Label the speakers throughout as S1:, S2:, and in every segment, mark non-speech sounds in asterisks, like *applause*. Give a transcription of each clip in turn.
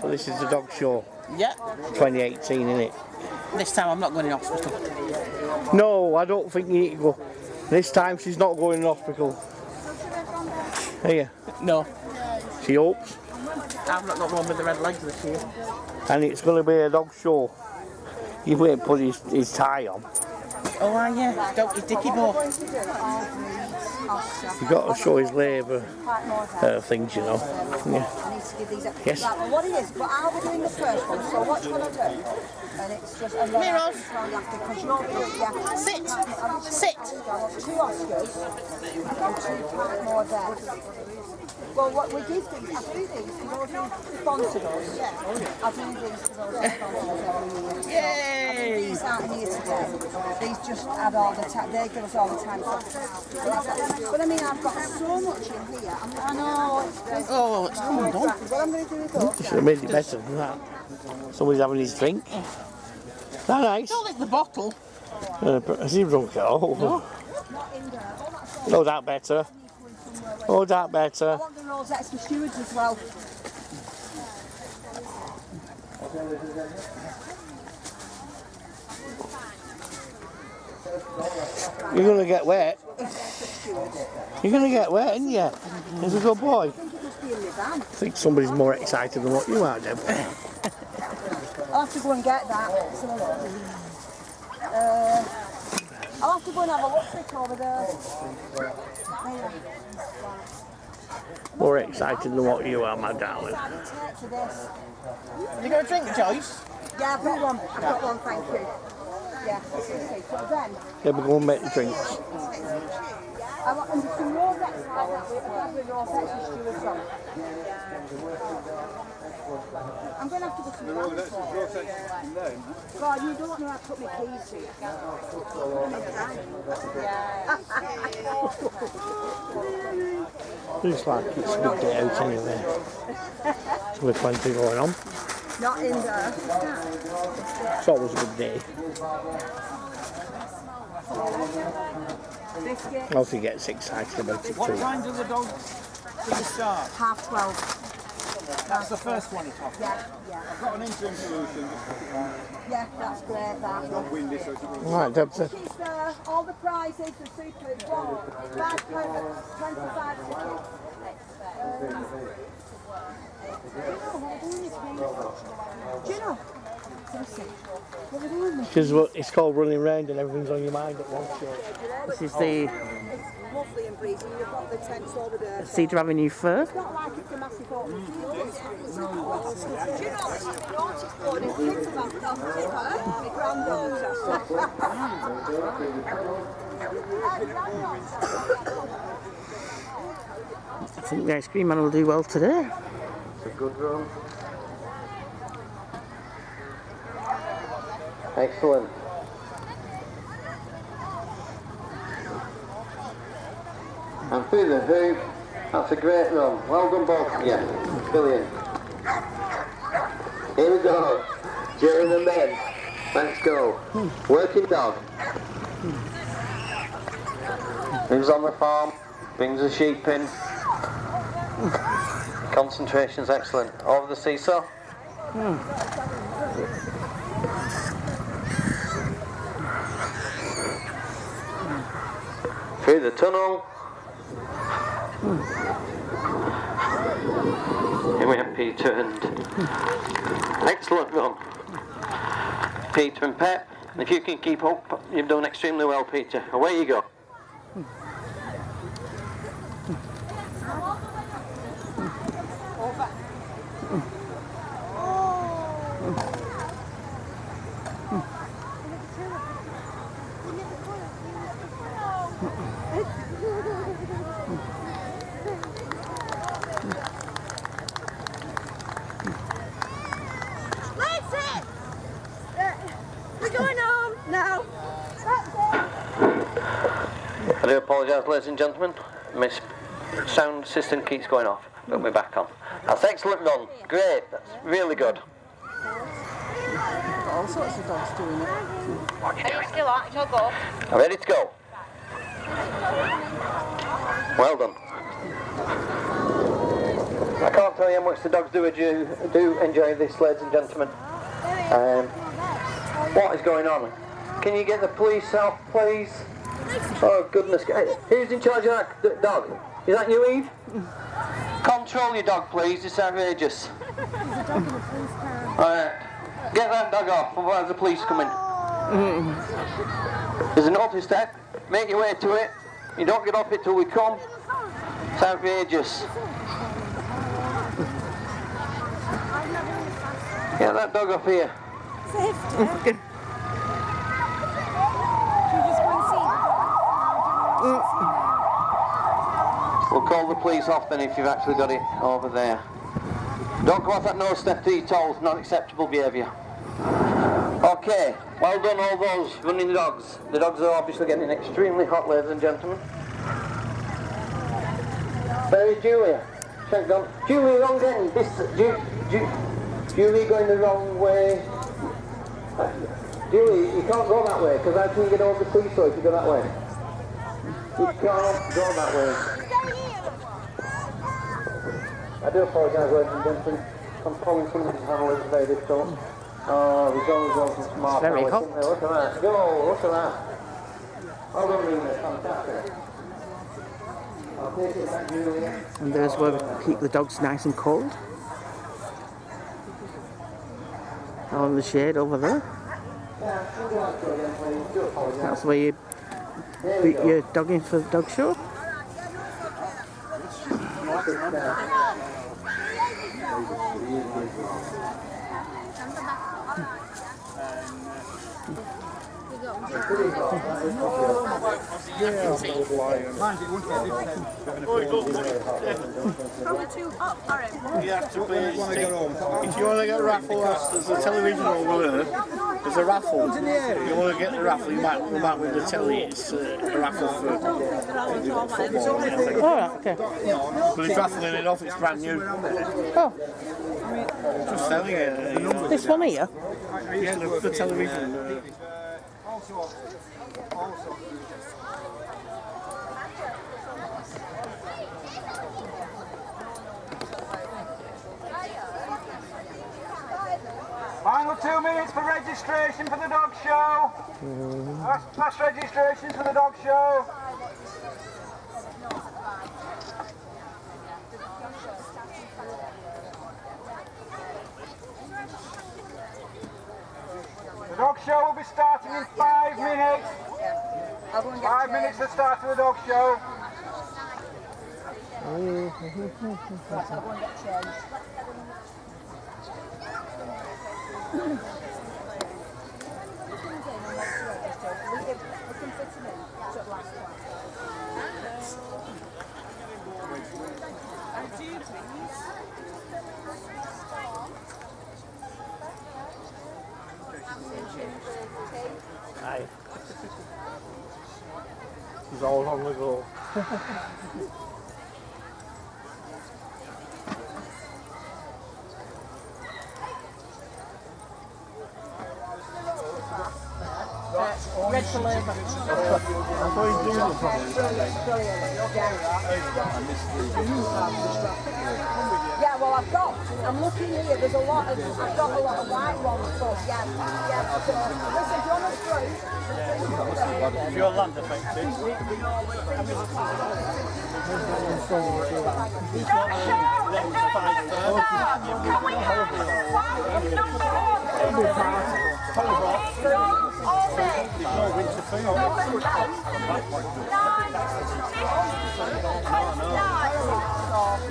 S1: So this is the dog show,
S2: Yeah.
S1: 2018, isn't it?
S2: This time I'm not going in hospital.
S1: No, I don't think you need to go. This time she's not going in hospital. Here,
S2: No.
S1: she hopes.
S2: I've not got one with the red legs this year.
S1: And it's going to be a dog show. He won't put his, his tie on.
S2: Oh, are you? Don't you dicky more.
S1: You've got to show his labour uh, things, you know. Yeah.
S3: I need to give these up.
S1: Yes.
S3: Right, well, what it is, but I'll be doing the first one, so what you're going to do, and it's just, and then I
S2: Mirrors.
S3: can tell you after, because you're good, yeah.
S2: Sit.
S3: I'm just-
S2: Sit.
S3: I want two Oscars and two more there. Well, what we give these, I do these because those who sponsored us. I do these for those who sponsored us every year.
S2: Yay!
S3: These aren't here today. These just add all the time. They give us all the time. So, but I mean, I've got so much in here. I'm, I know. It's,
S2: Oh, it's come and done.
S3: what I'm going to do is go.
S1: Should have made it better than that. Somebody's having his drink. That nice.
S2: Don't lick the bottle.
S1: Uh, but has he drunk it all? Oh, that better. Oh, that better.
S3: I want the rosettes for stewards as well.
S1: You're going to get wet. You're going to get wet, aren't you? He's a good boy.
S3: I think it must be in my van.
S1: I think somebody's more excited than what you are, Deb. *laughs*
S3: I'll have to go and get that. Let's have a look. Uh, I'll have to go and have a look over there. There.
S1: More excited than what you are, my darling.
S3: Side of tape to
S2: you got a drink, Joyce?
S3: Yeah, I've got one. I've got one, thank you. Yeah, okay. So then,
S1: Yeah, we're going to make the drinks.
S3: I want and some rosettes like that. We have the rosettes for stewards on. I'm going to have to go to the van for God, you don't know how to put my keys in.
S1: Looks like it's a good day out anyway. So we're plenty going on.
S3: Not in there.
S1: It's always a good day.
S3: Biscuit,
S1: Also gets excited about it too.
S4: What time does the dog do the start?
S3: half twelve.
S4: That's the first one it's off.
S3: Yeah, yeah.
S4: I've got an interim solution.
S3: Yeah, that's great, that.
S4: Not windy, so it's
S1: Right, Deb, so-
S3: Tickets there, uh, all the prizes, the super, one, five pound, twenty-five tickets. Do you know? Seriously, what are we doing?
S1: Because what- it's called running round and everything's on your mind at once.
S2: This is the
S3: It's lovely and breezy, you've got the tents over there.
S2: Cedar Avenue first.
S3: It's not like it's a massive open field. Do you know this notice board is kids about that, my granddaughter.
S2: I think the ice cream man will do well today.
S1: It's a good run. Excellent.
S5: And through the hoop, that's a great run. Well done both. Yeah, brilliant. Here we go. During the men. Let's go. Working dog. Brings on the farm, brings the sheep in. Concentration's excellent. Over the seesaw. Through the tunnel. Here we have Peter and excellent run. Peter and Pep. If you can keep up, you've done extremely well, Peter. Away you go.
S3: That's it! We're going home now. That's it.
S5: I do apologise, ladies and gentlemen. My sound system keeps going off, Put we're back on. That's excellent run. Great. That's really good.
S2: All sorts of dogs doing it. Are you still at it?
S5: I'm ready to go. Well done. I can't tell you how much the dogs do, do, do enjoy this, ladies and gentlemen. Um, what is going on? Can you get the police out, please? Oh, goodness. Who's in charge of that dog? Is that you, Eve? Control your dog, please. It's outrageous. Alright. Get that dog off, otherwise the police coming. There's an notice step. Make your way to it. You don't get off it till we come. It's outrageous. Get that dog off here. We'll call the police off then if you've actually got it over there. Don't go off that no step to your not acceptable behaviour. Okay, well done all those running the dogs. The dogs are obviously getting extremely hot, ladies and gentlemen. There is Julia. Check down. Julie, wrong end. This, Ju, Ju, Julie going the wrong way. Julie, you can't go that way because how can get over the seesaw if you go that way? You can't go that way. I do apologise, ladies and gentlemen. Controlling somebody's handle is very difficult. Oh, there's always going some smart
S2: very
S5: fellas,
S2: hot.
S5: Look at that. Go, look at that. Hold on, Rena, fantastic. I'll take it.
S2: And there's where we keep the dogs nice and cold. In the shade over there. That's where you put your dog in for the dog show.
S1: You have to be, if you want to get a raffle, that's- there's a television over there. There's a raffle. If you want to get the raffle, you might, you might win the telly. It's uh, a raffle for football. I.
S2: All right, okay.
S1: But he's raffling it off, it's brand new.
S2: Oh,
S1: Just selling it. uh,
S2: this one here.
S1: Yeah, the, the television. Uh,
S6: Final two minutes for registration for the dog show. Last, last registration for the dog show. The dog show will be starting in five minutes. Five minutes to start the dog show. *laughs*
S3: I'll go and get changed.
S1: Aye. He's all on the go.
S2: Red for labour.
S1: That's what he's doing.
S3: Yeah, well, I've got, I'm looking here, there's a lot of, I've got a lot of white ones, but yeah, yeah. So, listen, do you want through?
S6: If you're land affected,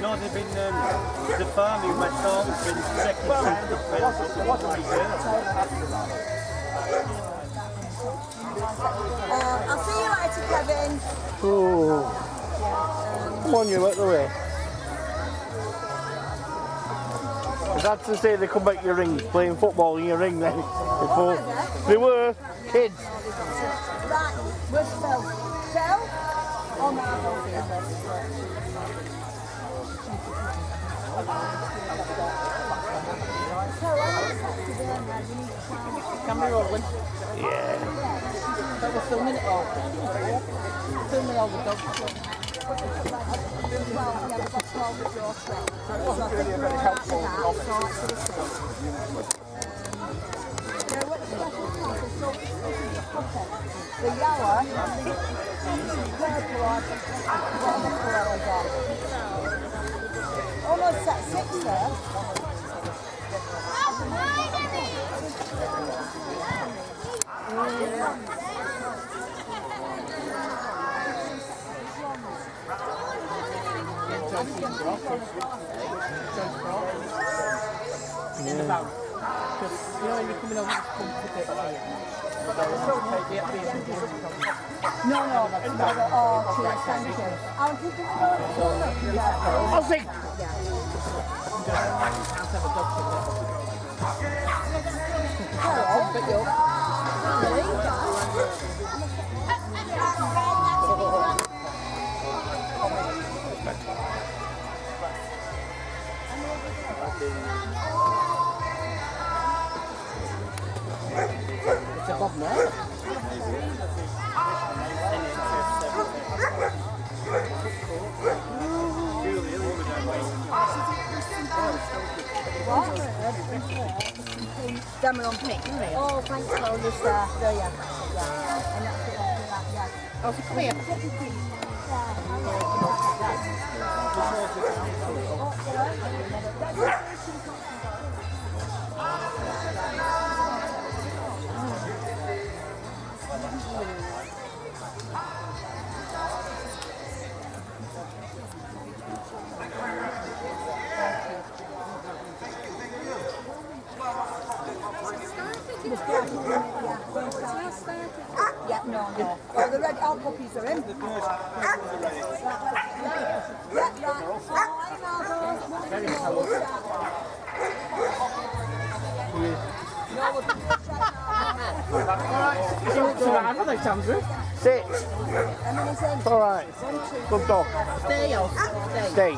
S6: no, they've been, um, the farming went on, has been second round of
S3: Um, I'll see you later, Kevin.
S1: Oh. Come on, you out the way. That's to say they come back your rings, playing football in your ring then. Before they were kids.
S3: Right, where's Phil? Phil? No, I don't see him.
S2: Can be rolling.
S1: Yeah.
S2: But we're filming it all. Filming all the dogs.
S3: Got 12 at trip. So I think we're all right with that, so actually see. Yeah, what's the special so The yellow, purple, or what other colour is that? Almost set six there.
S2: Yeah.
S6: Because, you know, when you're coming over this country bit here, yeah, being
S3: No, no, no, no, oh, cheers, thank you. I'll give it a yeah.
S2: I'll think.
S6: It's a Bob Marley.
S3: Them are on pink. Oh, thanks, there. There, yeah. And that's it, yeah.
S6: Oh, so come here.
S3: Yeah. Oh. No,
S6: so I don't know, Sandra.
S2: Sit.
S3: In?
S2: It's all right. Good dog.
S6: Stay or stay.
S2: Stay.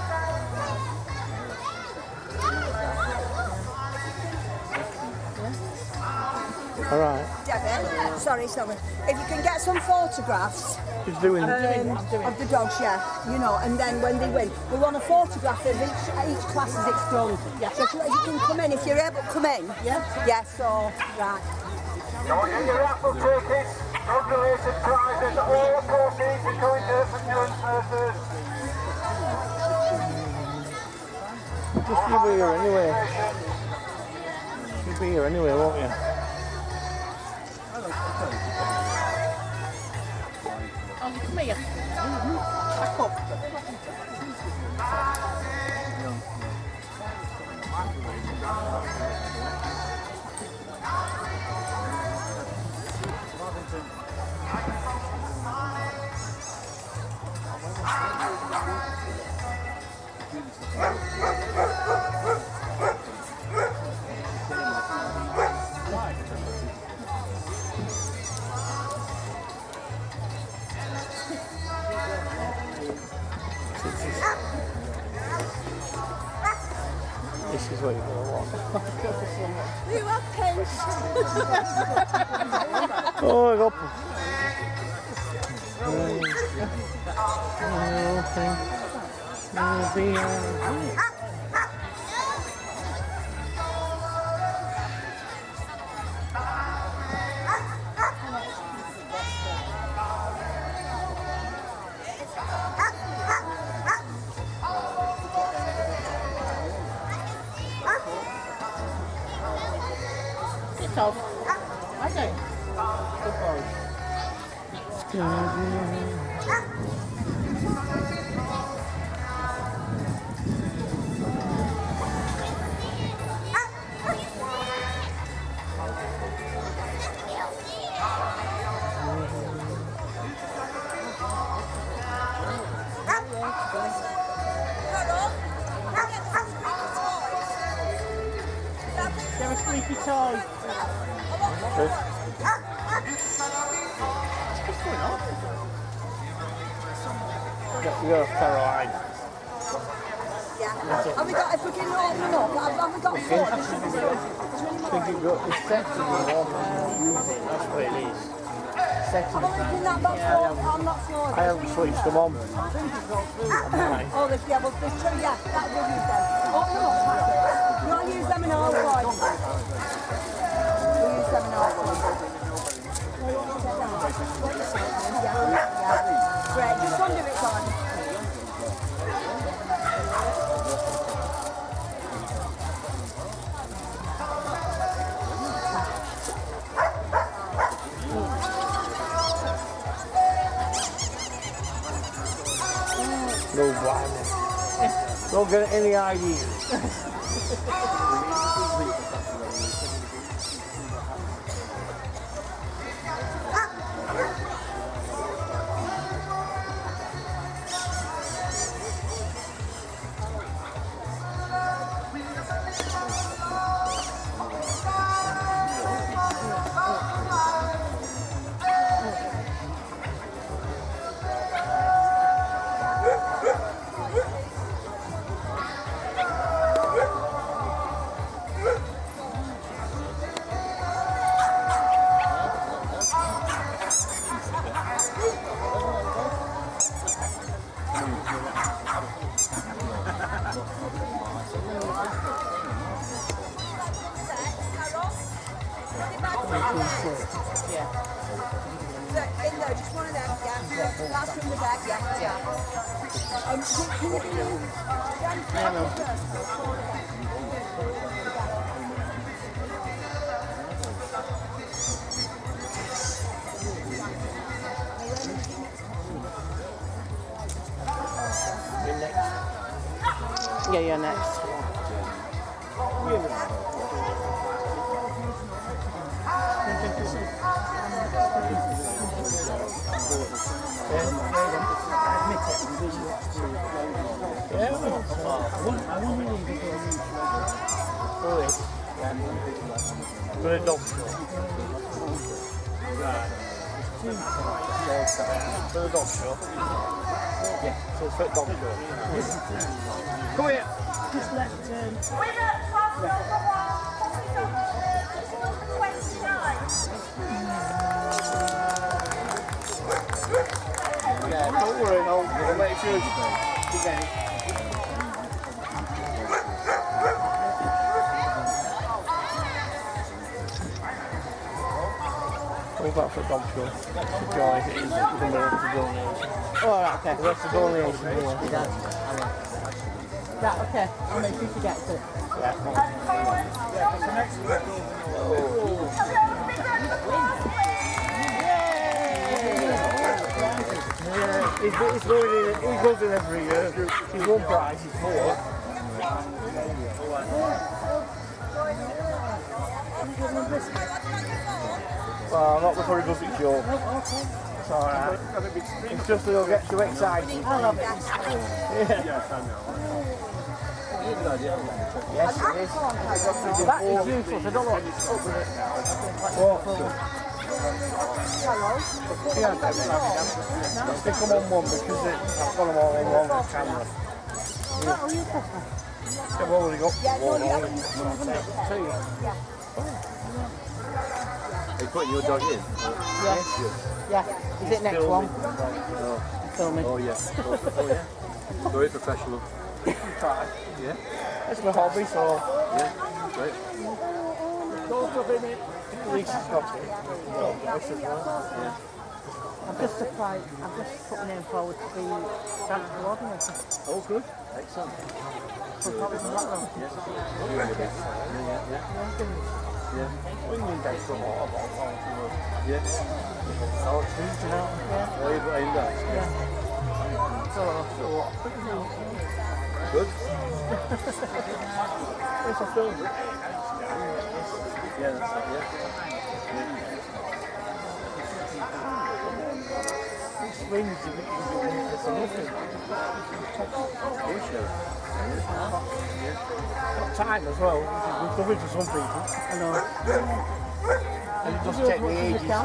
S2: All right.
S3: Devin, sorry, sorry. If you can get some photographs
S2: He's doing.
S3: um, of the dogs, yeah, you know, and then when they win, we want a photograph of each, each class as it's done. Yeah. So if you, can come in, if you're able to come in.
S6: Yeah.
S3: Yeah, so, right.
S4: Don't get your raffle tickets, drug-related prizes, all proceeds are going to St John's Nurses.
S2: Just you be here anyway. You'll be here anyway, won't you?
S6: Oh, come here. Back up.
S2: This is what you're gonna want.
S3: You have pens.
S2: Oh, I got. Okay. I'll be alright.
S6: Sit off. I don't. Good boy.
S3: Yeah, so
S1: it's for the dog show. Come here.
S2: Just let um,
S1: Yeah, don't worry, no, we'll make sure get. All about for. For joy, it is
S2: Oh, right, okay.
S1: That's the donation here.
S2: Right, okay. I'll make sure she gets it.
S1: Yeah, he's, he's going in, he goes in every year. He's won prize, he's four. Well, not before he does it show. It's alright. It's just that he'll get too excited.
S2: I love it.
S1: Yes, it is.
S2: That is useless. I don't know what it's up with it.
S1: Yeah, stick them on one because I've got them all on one camera.
S2: Oh, you put
S1: They've already got
S3: yeah,
S1: one.
S6: Are you putting your dog in?
S2: Yeah. Yeah. Is it next one? Filming.
S6: Oh yeah. Oh, oh yeah. Very professional. Yeah.
S1: It's my hobby, so
S6: Yeah. Great.
S1: don't up in it. At least it's got it. Well, this as well.
S2: I'm just surprised. I'm just putting in forward to be Santa coordinator.
S6: Oh good. Excellent.
S2: For Thomas and Blackwell.
S6: Yeah.
S1: We need that from all of our
S6: Yeah.
S1: So it's easy now.
S6: Oh, you've got in that.
S1: So, so what?
S6: Good.
S1: It's a film.
S6: Yeah, that's it. Yeah.
S1: It's wings, you think you can do this and nothing.
S6: Bullshit.
S1: Got time as well, good going to some people.
S2: I know.
S1: And it does
S2: Do as
S1: take
S2: much you
S1: ages.
S6: Yeah.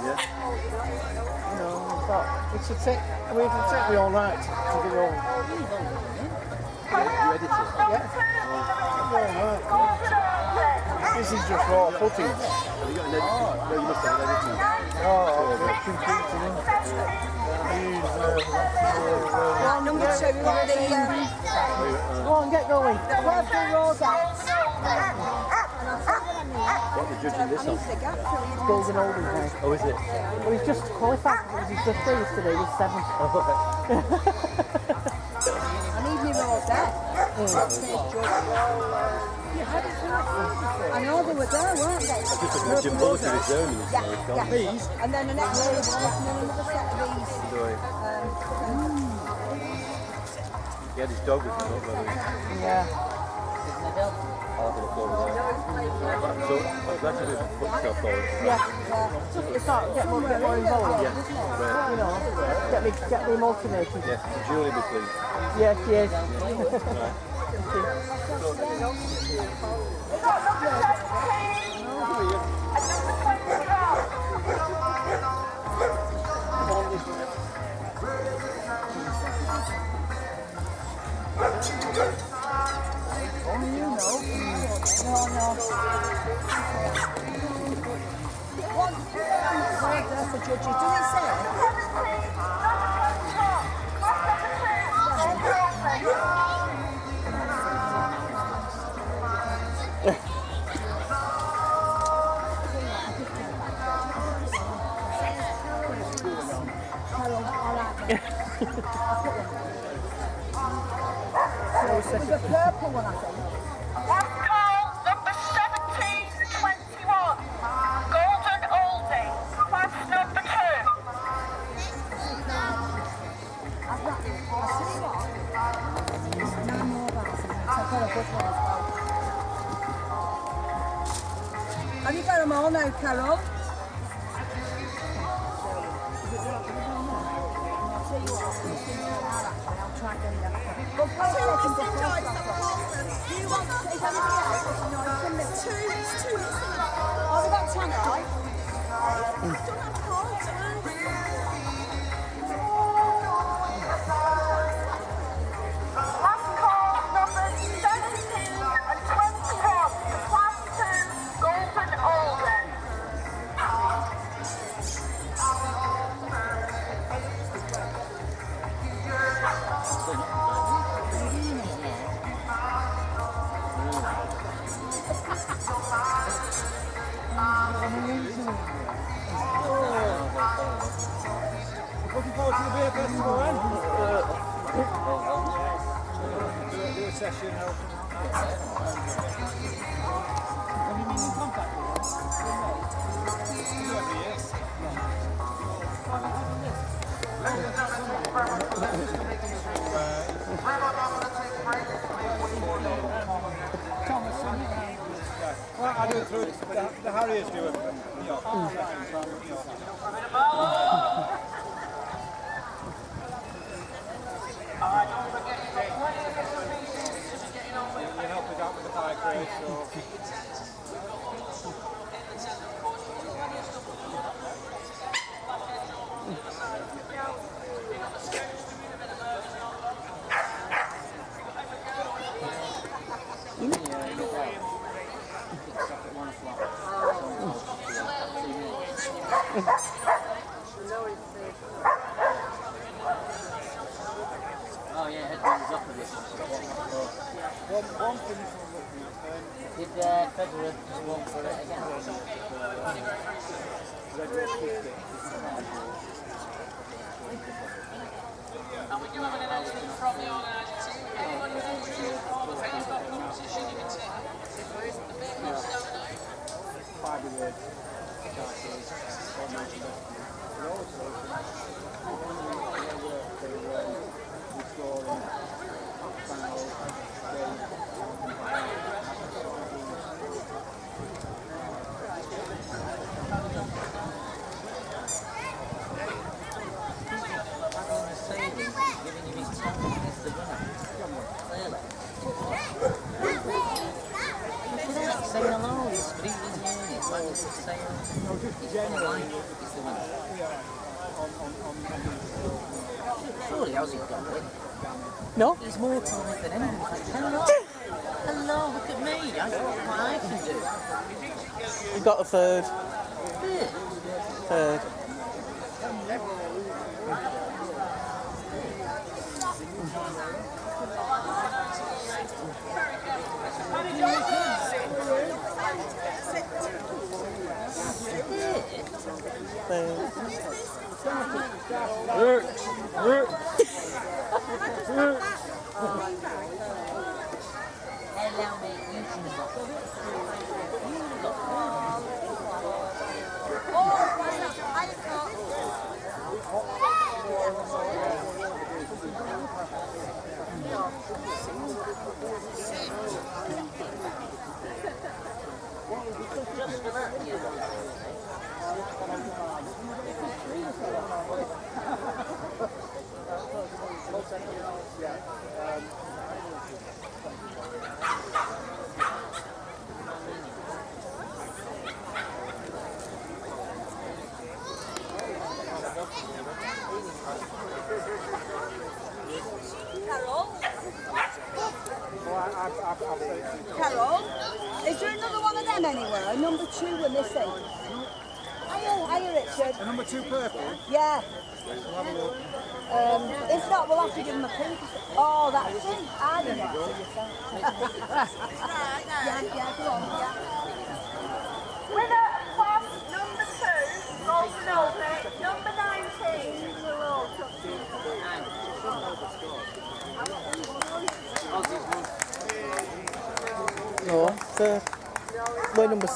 S2: You know, but
S1: It should take, I mean, it'll take me all night to get home.
S6: You edit it.
S1: Yeah. All night. This is just raw footage.
S6: Have you got an edit? No, you must have an editing.
S1: Oh, it's too quick to me. I use, uh, uh,
S3: Right, number two, we've got the, um,
S2: go on, get going.
S3: the birthday rosettes.
S6: What are you judging this on?
S3: The gap till you
S2: Golden Oldies now.
S6: Oh, is it?
S2: Well, he's just qualified. It was his birthday yesterday. He's seven. *laughs*
S3: I need me rosette. I know they were there, weren't they?
S6: Just looking at Jim Bullock in his own
S3: Yeah, yeah.
S6: These?
S3: And then the next day, and another set of these.
S6: Enjoy.
S3: Um,
S6: He had his dog with him, not whether he-
S2: Yeah.
S6: A. So, you did put yourself.
S2: Yeah. Just it's like get more, get more involved. You know, get me, get me motivated.
S6: Yeah, Julie pleased.
S2: Yes, yes. *laughs*
S3: no, no. What? There for judges. Do they say? In the two, it's two, Oh, we got Tanner.
S7: more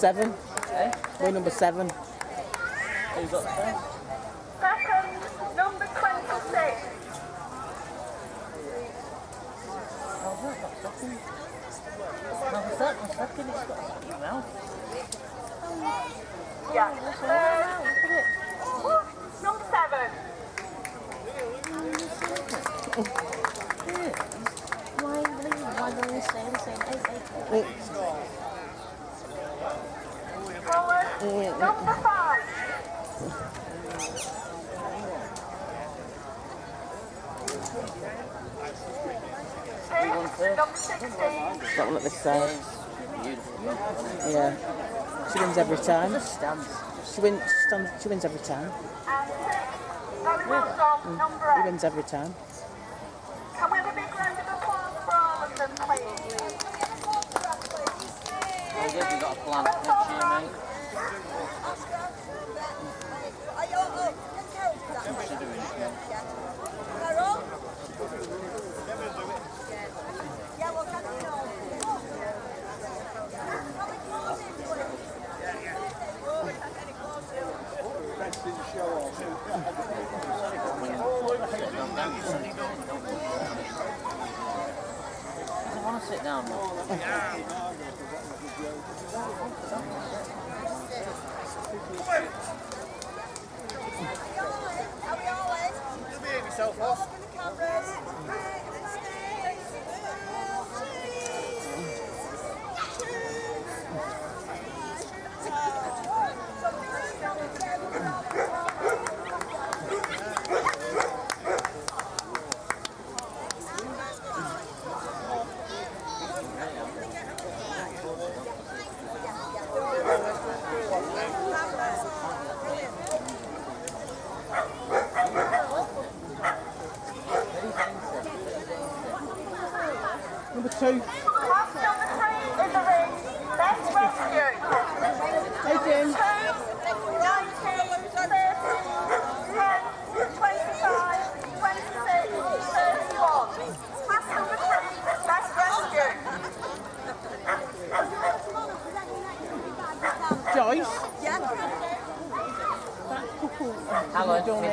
S2: seven. Eh?
S8: Way number seven.
S2: every time. She wins. She wins every time. Mm.
S8: She
S2: wins every time.
S8: Can we have a big round of applause for all of them, please?
S7: Oh, yeah, we got a plan.
S2: choice.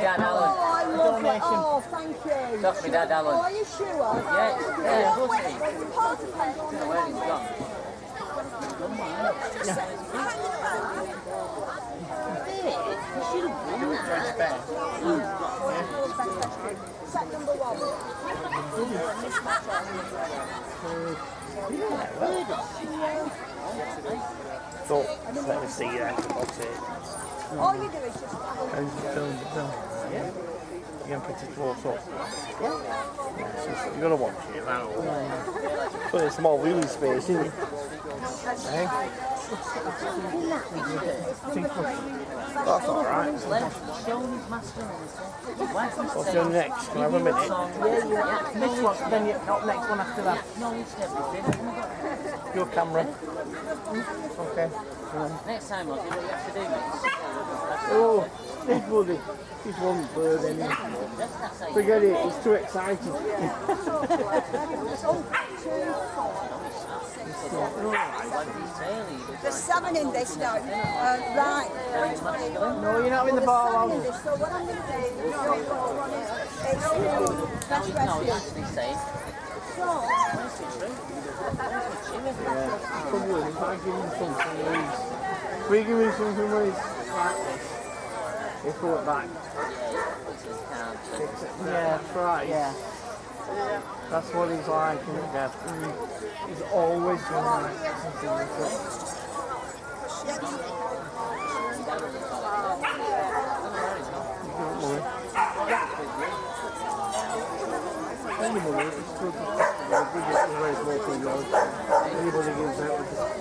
S3: Dad
S7: Alan.
S3: Oh, I love it. Oh, thank you.
S7: That's my dad Alan.
S3: Are you sure?
S7: Yeah,
S3: oh, yeah, yeah
S9: thought, let me see that. That's
S3: All you do is just.
S1: film the film?
S2: Yeah.
S1: You're going to put it all sorts. Yeah. yeah just, you've got to watch it, that all. Yeah. But it's more wheelie space, isn't it? eh? That's alright. What's your next? Can I have a minute?
S2: Yeah, yeah. This one, then you, not next one after that.
S1: Your camera. Okay.
S7: Next time I'll do what you have to do, mate.
S1: Oh, this buddy. He's one bird anyway. Forget it, he's too excited.
S3: There's seven in this now. Uh, right.
S2: No, you're not in the bar
S3: Seven
S2: lounge.
S3: So what I'm going to do is go for one is it's the best
S7: No,
S3: rescue.
S7: you're
S1: I give something he's, we give him something where like this, he'll throw it back. Yeah, right.
S2: Yeah.
S1: That's what he's like, isn't it, Dad? He's always been like something. Any money, it's still just possible. We get the very small thing, yours. Anybody gives out with.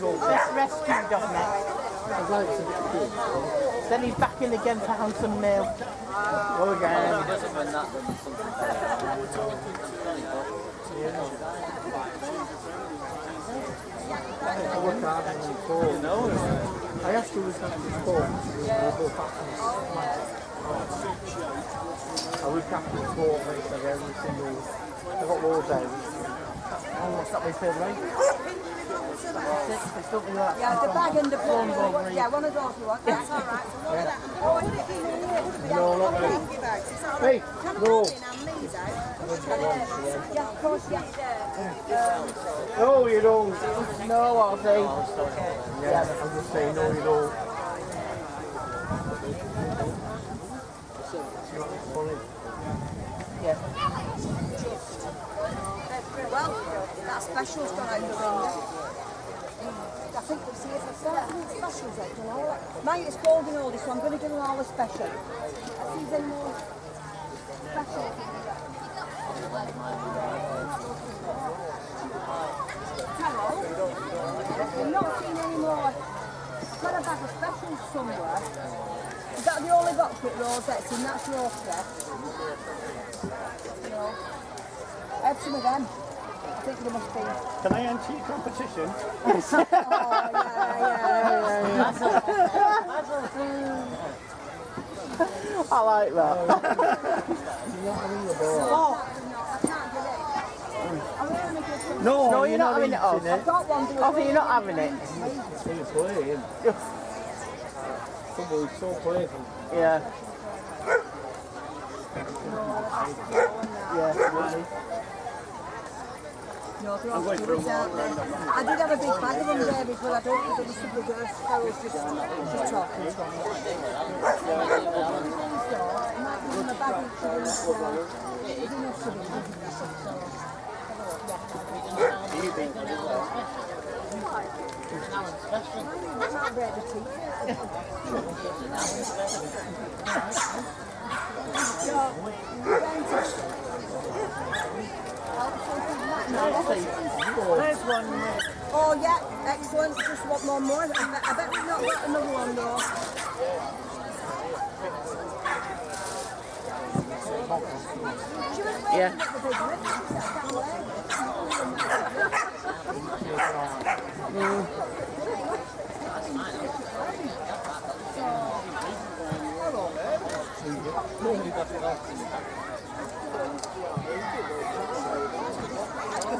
S2: Let's rescue next. Then he's back in again for handsome mail.
S1: Go again.
S7: doesn't run that, then something
S1: I work hard on the phone. No. Asked you this after the phone. We'll go back to this. I look after the phone, every single. I've got loads out.
S2: Oh, what's that way further like
S3: yeah, the bag and the phone. Yeah, one of those you want. That's all right. So that. Oh, put it in here.
S1: No,
S3: Yeah. It's all
S1: Hey.
S3: Can
S1: no.
S3: Yeah, of course, yeah.
S1: No, you don't.
S2: No, I'll say.
S1: Yeah, I'm just saying, no, you don't.
S2: Yeah.
S3: Well, that special's gone out the window. Think we'll see if I start. Think specials and all that. Mate, it's golden all this, so I'm going to give them all a special. I see any more special. I've not seen any more. I've got a bag of specials somewhere. Is that the only box with rosettes in? That's your set. No. Have some of them. I think there must be.
S1: Can I enter your competition? *laughs*
S3: Oh, yeah, yeah, yeah.
S2: I like that.
S3: Oh, I can't get it. I'm gonna make it.
S1: No,
S2: No, you're not having it off.
S3: I've got one.
S2: I you're not having it.
S1: He's playing. Somebody's so playful.
S2: Yeah. Yeah.
S3: I did have a big bag of them, David, but I don't think there was some big earth. Carol's just, talking to me. It might be in the bag of tourists, uh, there's enough to I teeth.
S2: There's one.
S3: Oh yeah, excellent. Just want one more. I bet, I bet we've not got another one though. She was waiting
S2: Yeah.
S3: at the big lift. I can't wait.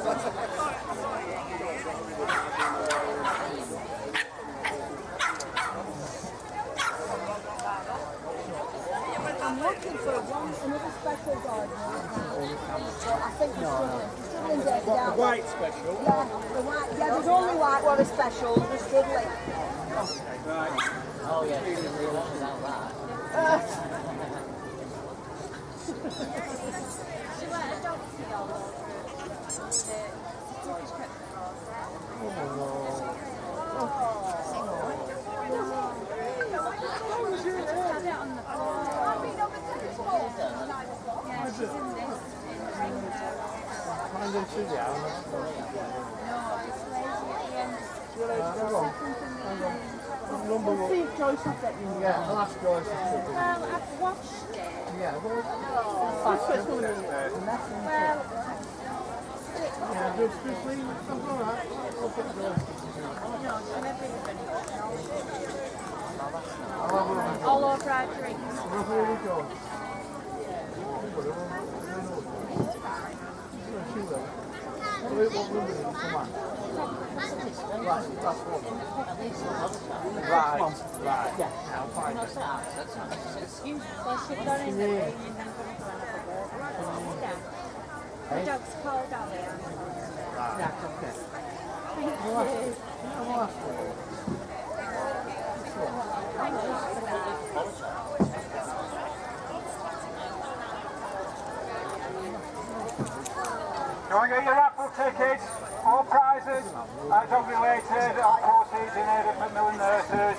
S3: I'm looking for one, another special garden right I think we're struggling. Lindsay,
S1: What, the white special?
S3: Yeah, the white, yeah, there's only white one, a special, there's Dudley.
S1: Right.
S7: Oh yeah, *laughs* she
S3: Well, I've watched it.
S1: Yeah, well,
S3: That's what's going to be Well,
S1: yeah, just, just leave it. That's all right. Look at the
S3: no, she never even
S1: I'll have a look.
S3: All over our drinks.
S1: Look where we go. Wait, what number is it? Come on. Right. Right, right. Yeah, I'll find it.
S3: Excuse me, well, she's in the room and then going to another walk. Yeah. The dog's called Ollie.
S1: Yeah, okay.
S3: Thank you.
S1: I'll ask for it.
S3: Thank you for that.
S4: Go and get your raffle tickets, all prizes, dog related, all proceeds in aid of Macmillan Nurses.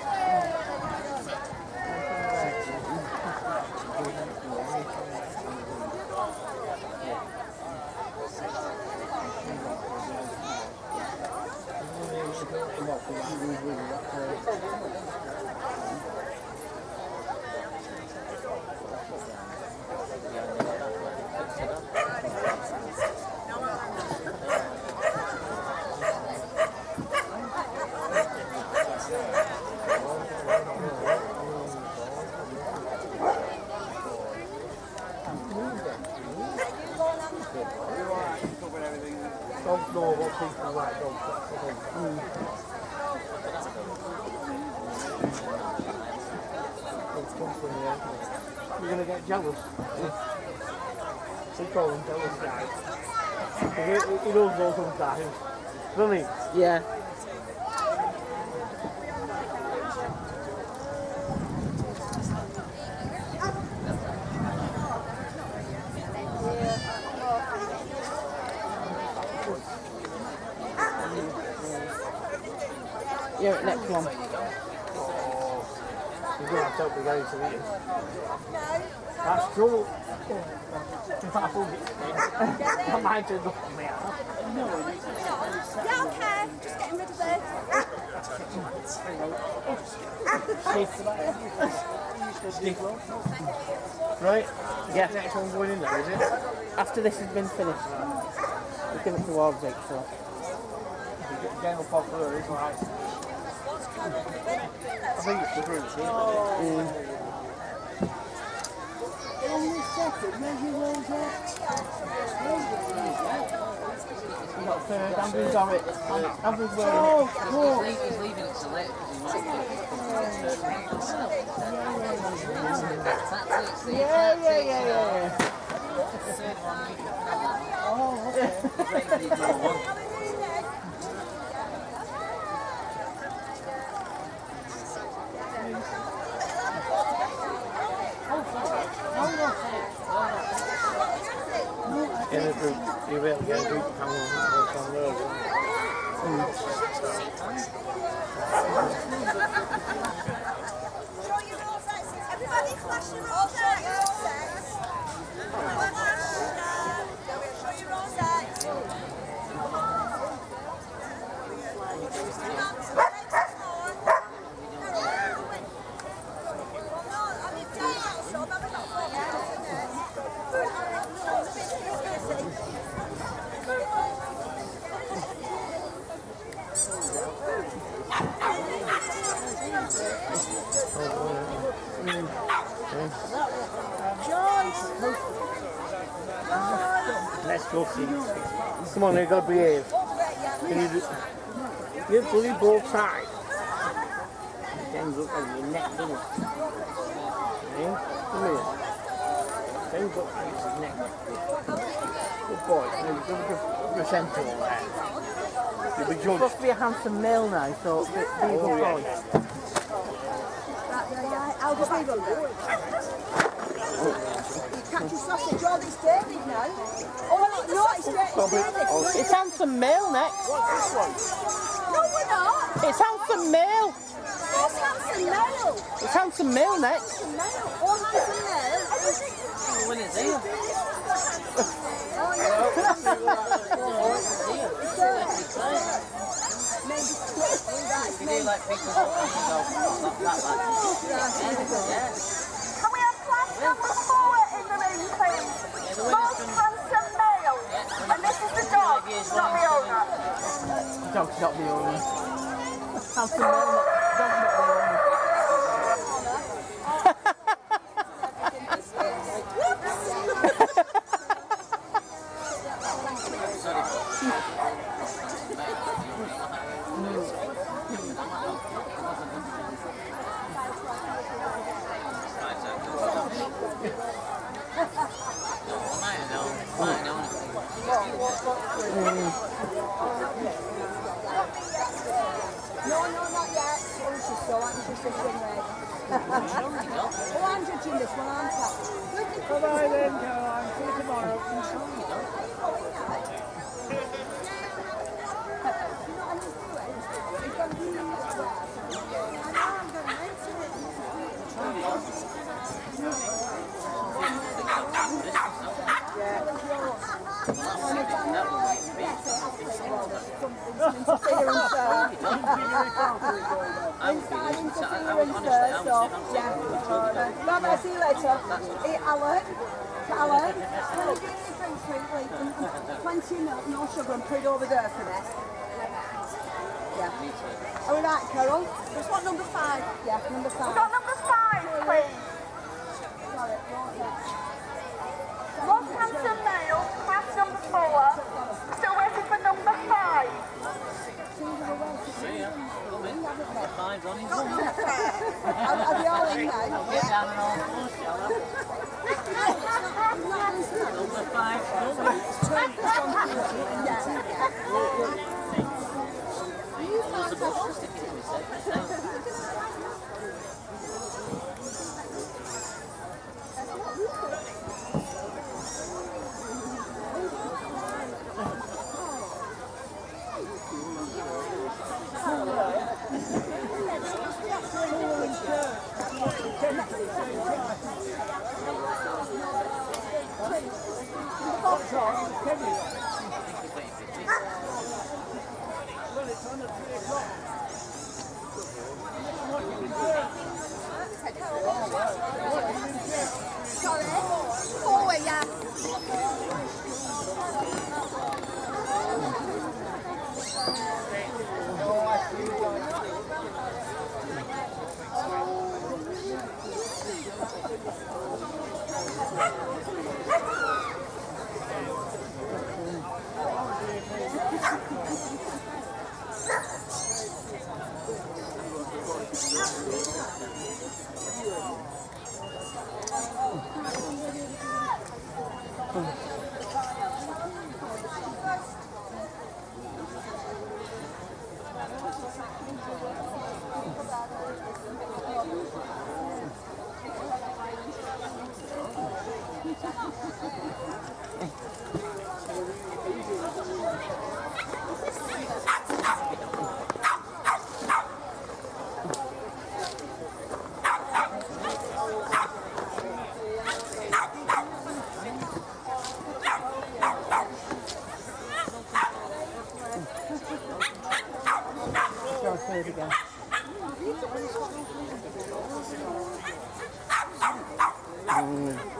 S1: Dogs know what people like dogs. That's the thing. Dogs come from the end. Jealous. We call him jealous guy. He, he knows all sometimes. Doesn't he?
S2: Yeah. Yeah, next one.
S1: You're gonna have to help me get into it. That's true. I might turn up on me.
S3: Yeah, okay. Just getting rid of it.
S1: Right?
S2: Yeah.
S1: Next one going in there, is it?
S2: After this has been finished, we give it towards it. So.
S1: Getting up off her is like. I think it's
S2: Mm.
S1: We got third, Andrew's got it. Andrew's wearing
S7: Oh,
S1: it.
S7: cool. He's, leaving it till later he might
S2: Yeah, yeah, yeah, yeah.
S1: Get a group, you will get a group come on, on the
S10: Show your rosettes. Everybody flash your rosettes. Show your rosettes.
S1: Let's go see. Come on, you gotta behave. Can you do... You bloody both sides. It ends up on your neck, doesn't it? Eh? Come here.
S2: know, but it's his neck. Good boy. He's going to present all that.
S1: You'll be
S2: He's
S1: judged.
S2: supposed to be a handsome male now, so be, be a
S1: Oh,
S2: good
S1: yeah.
S2: boy.
S3: Right, I'll just leave them there. You catch your sausage, oh, it's David now. No, it's David. It's
S2: It's handsome male next.
S3: No, we're not.
S2: It's handsome male.
S3: It's handsome male.
S2: It's handsome male next.
S3: Handsome male. Oh, handsome male.
S7: When it's here.
S3: Oh, yeah. It's there. Maybe split. Right,
S7: You do like people that want to go, not that lad. Yeah.
S8: Can we have class number four in the ring, please? Most handsome male. And this is the dog, not the owner.
S2: Dog's not the owner. Male, not, dog's not the owner.
S7: Mine know, mine know.
S3: No, no, not yet. Oh, she's so anxious to swing red. oh, I'm judging this one, aren't I?
S6: Bye-bye then, Caroline. See you tomorrow.
S7: I was
S3: I'm
S7: feeling, I, I
S3: interfering
S7: was
S3: yeah. Bye bye, see you later. Hey, Alan, Alan, can you give me a drink, sweetly? Plenty of milk, no sugar, and put it over there for me.
S2: Go third again.
S7: I'm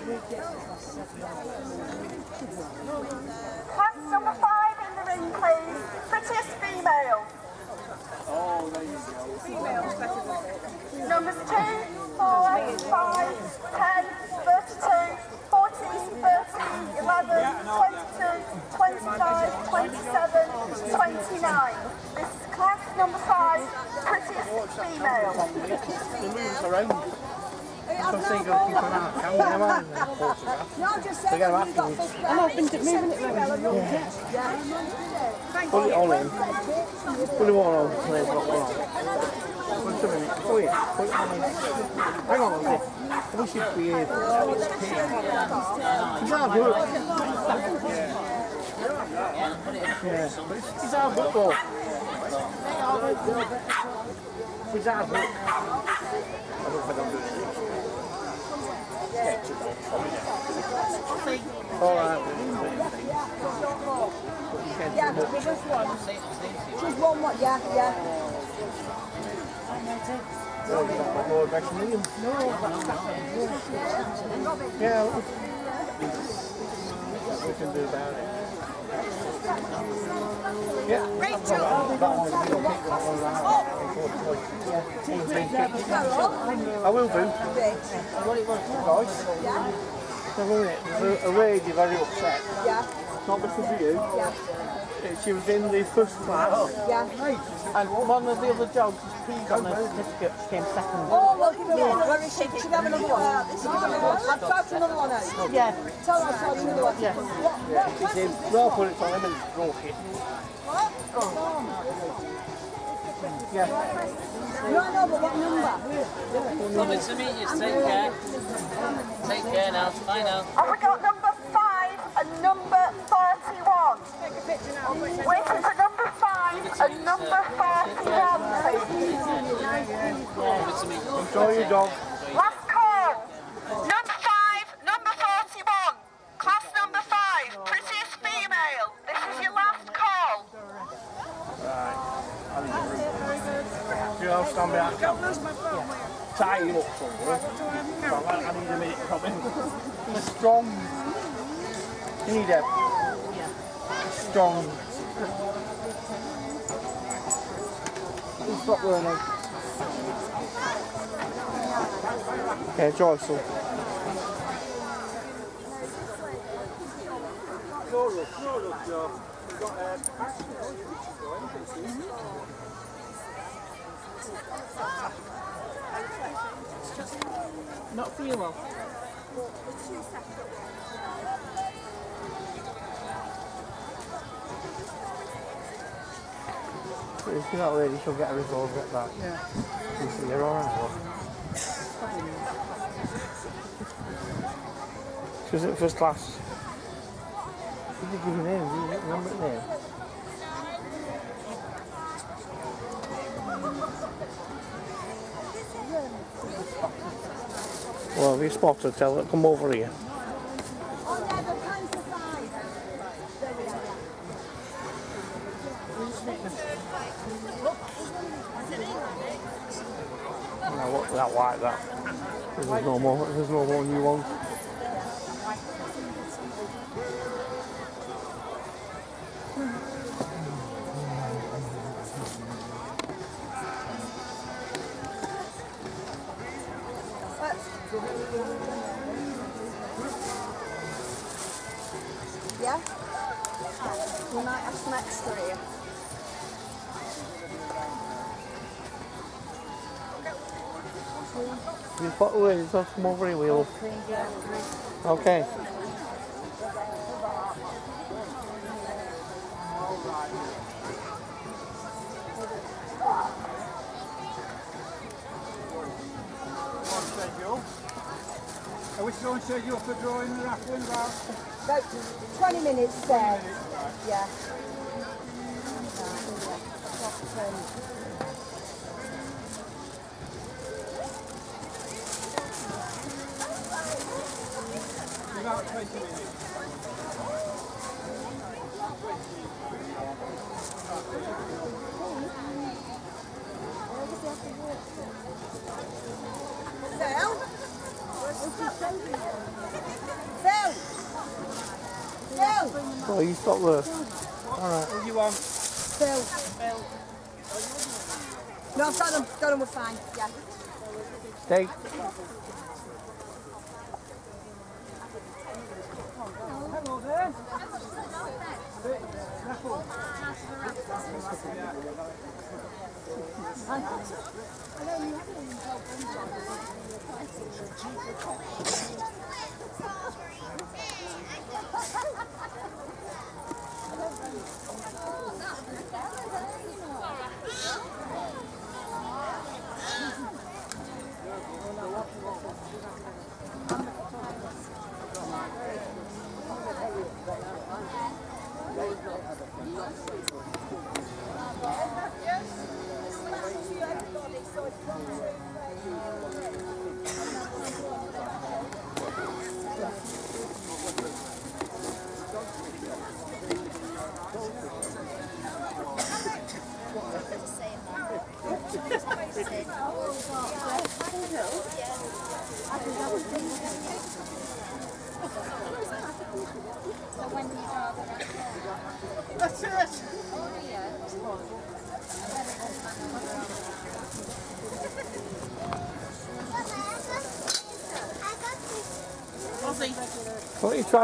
S8: Class number five in the ring, please. Prettiest female.
S6: Oh, there you go.
S8: Numbers 2, 4, 5, 10, 32, 14, 13, 11, 22, 25, 27, 29. This is class number 5, prettiest female.
S1: He moves around. Something *laughs* got to keep an eye on camera, am I?
S3: No, just
S1: They
S3: say
S1: go
S3: you got
S1: afterwards.
S3: first
S2: I'm hoping to move it around.
S1: Put it all in. Put it all on. Play what one on. Wait a minute. Oh yeah. Put it on in. Hang on a minute. We should be able to. It's hard work. Yeah. But it's, it's hard work though. It's hard work. I don't think I'm doing it. All right.
S3: Yeah, one. Just one, what? Yeah, yeah.
S1: Oh, you got more Maximilian? No. Yeah. We can do about it. Around. unfortunately.
S3: Carol,
S1: I will do. What it was, guys.
S3: yeah,
S1: wasn't it? There's a, a lady very upset.
S3: yeah,
S1: Not because of you.
S3: yeah,
S1: She was in the first class. Oh.
S3: yeah.
S2: And one of the other dogs peed on her certificate, she came second.
S3: Oh, well, give me one. Where is she? Should have another one. Ah, Should have another one. I've tried another one out.
S2: Yeah.
S3: Tell her I've tried another one.
S2: Yeah.
S3: What, what class is this?
S1: Well, put it on him and broke it. Yeah.
S3: No, no, but what number?
S7: Lovely to meet you. Take care. Take care now. Bye now.
S8: Have we got number five and number 31? Waiting for number five and number 31, please.
S7: Lovely to you.
S1: Enjoy your dog.
S8: Last call. Number five, number 41. Class number five, prettiest female. This is your last call.
S1: You know, stand behind Tie him up somewhere. I, I need a minute from him. He's strong. You need a strong. Stop learning. Okay, Joyful.
S2: Not for you,
S1: If you're not ready, she'll get a resolve at that. Yeah. You see, you're alright. She was at first class. Did you give your name? You remember the name? Well, if you spot her, tell her to come over here.
S3: Oh, yeah, the time's the five. There we are.
S1: Now look that like that. There's no more. There's no more new ones. You put away. Just come over here, Will. Okay.
S6: Are we still on schedule for drawing the raffle in about?
S3: About 20 minutes there. Yeah.
S6: 20 minutes.
S3: Phil? Phil? Phil?
S1: So you stop there. Alright.
S6: Who you want?
S3: Phil? Phil. No, I've got them. Got them, we're fine. Yeah.
S1: Stay.
S2: Thank you.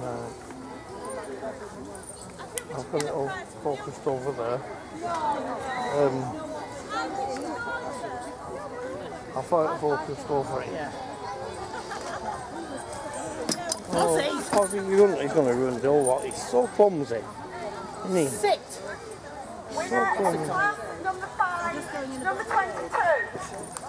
S2: No. I've got it all focused over there. Um, I thought it focused over
S1: here.
S2: Oh,
S1: Ozzy,
S2: he's going to ruin the whole lot. He's so clumsy, isn't he?
S1: Sit!
S8: So
S2: clumsy.
S8: Number 5, number 22.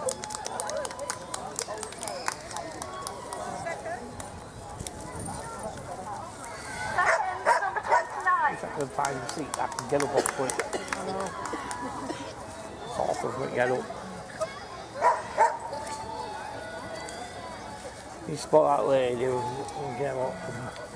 S2: can find a seat. I can get up off quick. Half of it get up. You spot that lady and get up.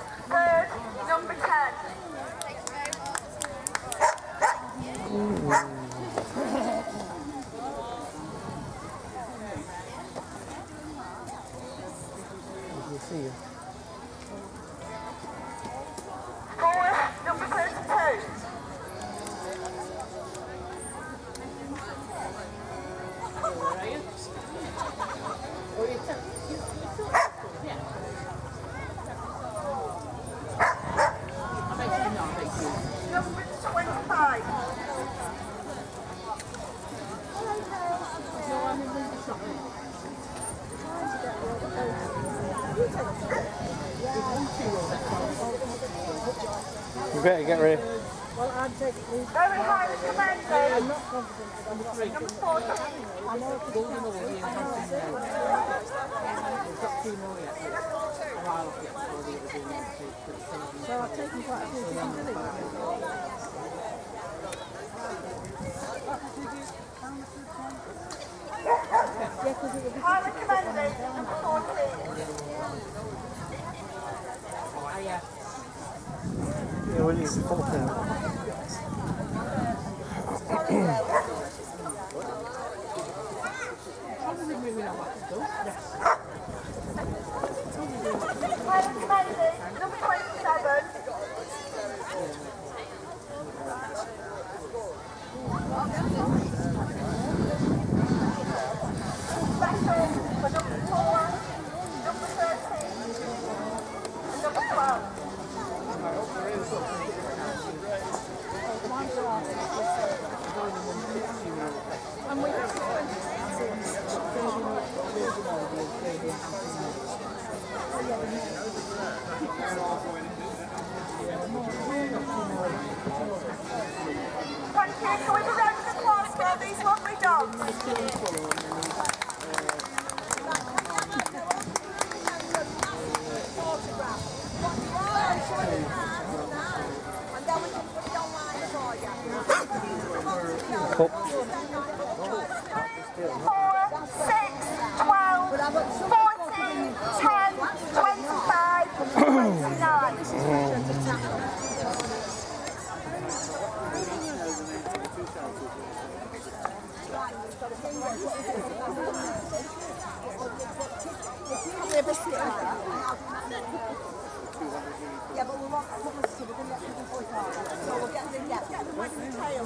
S3: 太有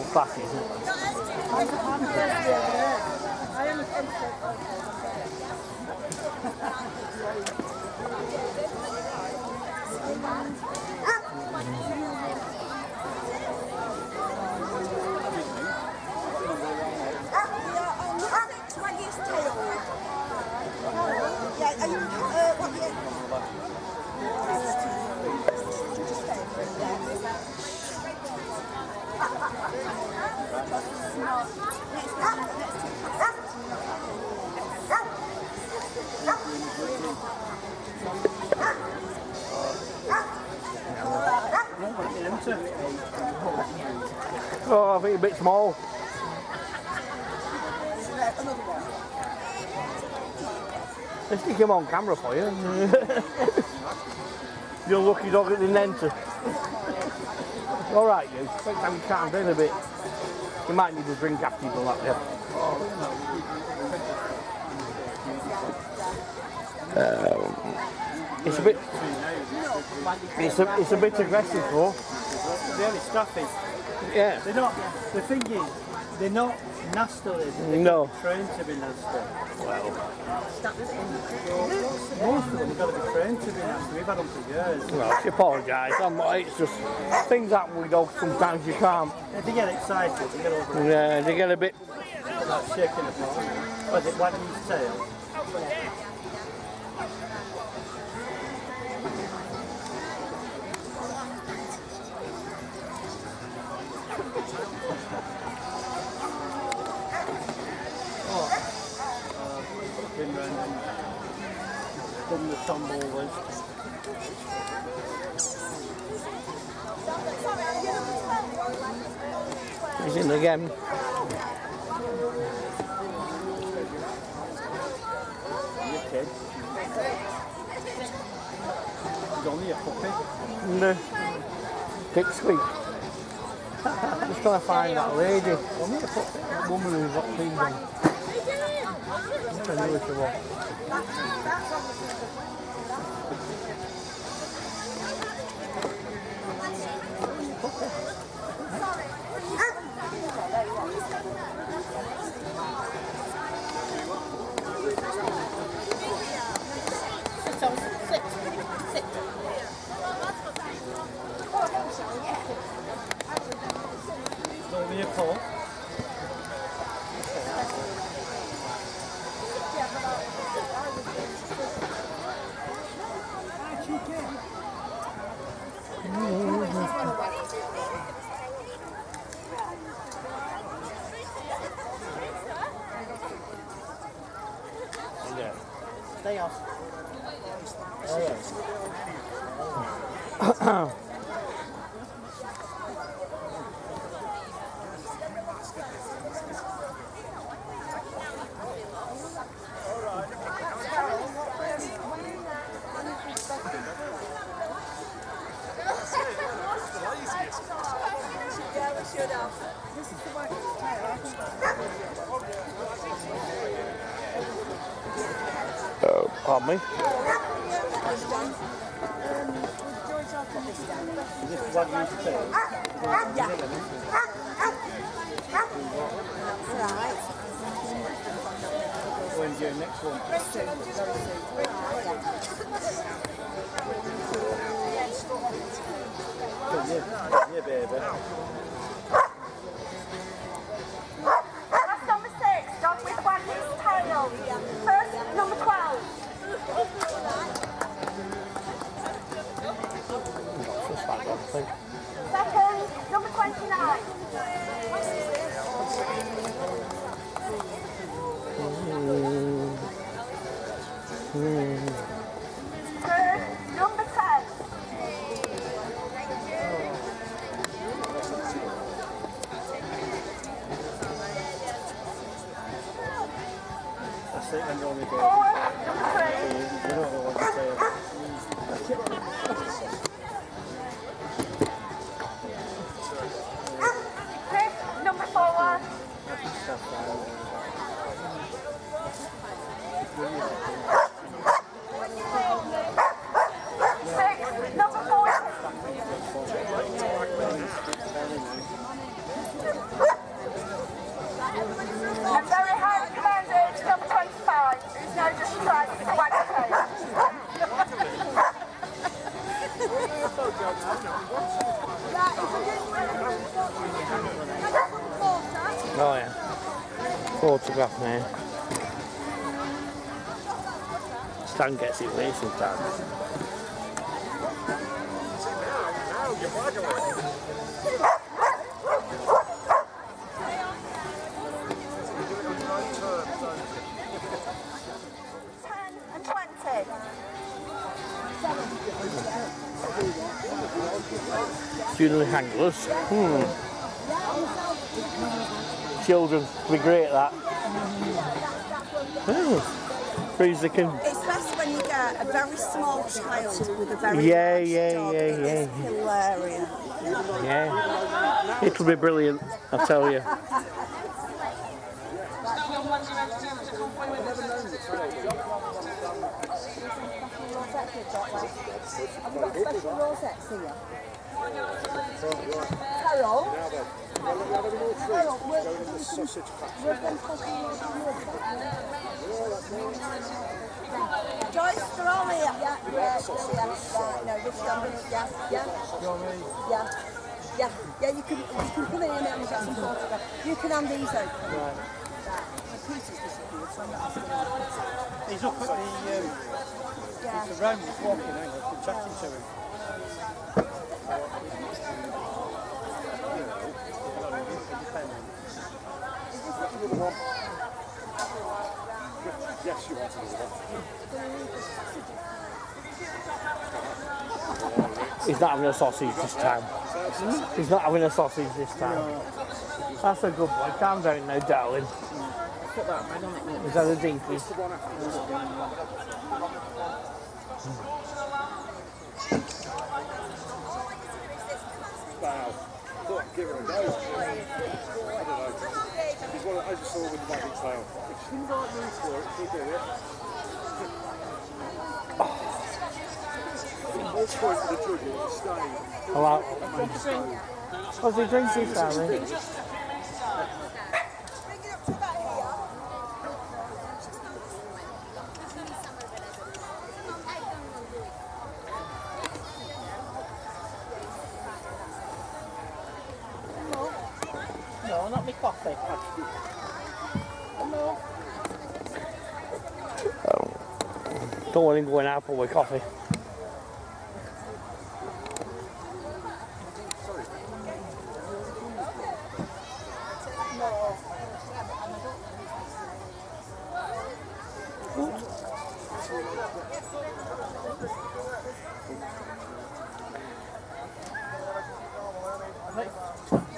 S3: It's quite
S1: Stick him on camera for you. *laughs* You're lucky dog at the Nenter. Alright, you. Next time you calm down a bit. You might need a drink after you've done that, yeah. Um, it's a bit. It's a, it's a bit aggressive, though. Yeah.
S6: They're not, the thing is, they're not nasty, they're
S1: No.
S6: trained to be nasty. Most of them have got to be trained to be nasty. We've had them for years.
S1: Well, she apologise. I'm not- It's just things happen with dogs. Sometimes you can't.
S6: If they get excited, they get over.
S1: Yeah, they get a bit.
S6: Like shaking the ball. Was it wagging his tail? Done the tumble
S1: He's in again. No. Squeak. *laughs* Just trying to find that lady. That woman who's got things on. I who she was. Stan gets it way sometimes.
S8: Ten and twenty.
S1: Funeral handlers. Hmm. Children, be great at that. Hmm. Freeze they can.
S3: It's best when you get a very small child with a very
S1: Yeah, yeah,
S3: dog.
S1: yeah,
S3: It's
S1: yeah.
S3: hilarious.
S1: Yeah. It'll be brilliant, I tell you.
S3: Have you got special rosettes here? Carol? Carol, we're, we're them special Joyce, they're all here. Yeah, yeah, yeah, yeah. Yeah, yeah. Yeah. Yeah, you can, you can come in and get some photographs. You can hand these out. Right.
S6: He's up at the, um,
S3: Yeah.
S6: he's around, he's walking, hang on, I'm chatting to him. Yes, you want to do that.
S1: He's not having a sausage this time. He's not having a sausage this time. That's a good boy. Calm down now, darling.
S2: Put that red on it. mate.
S1: Is that a dinky?
S6: Wow. Thought I'd give it a go. I don't know. He's one I just saw with the tail. If she invite me to it, she'll do it. Point of the is to stay.
S1: Hello. What's he?
S2: No, not me coffee.
S1: Don't want him going apple with coffee.
S2: Right.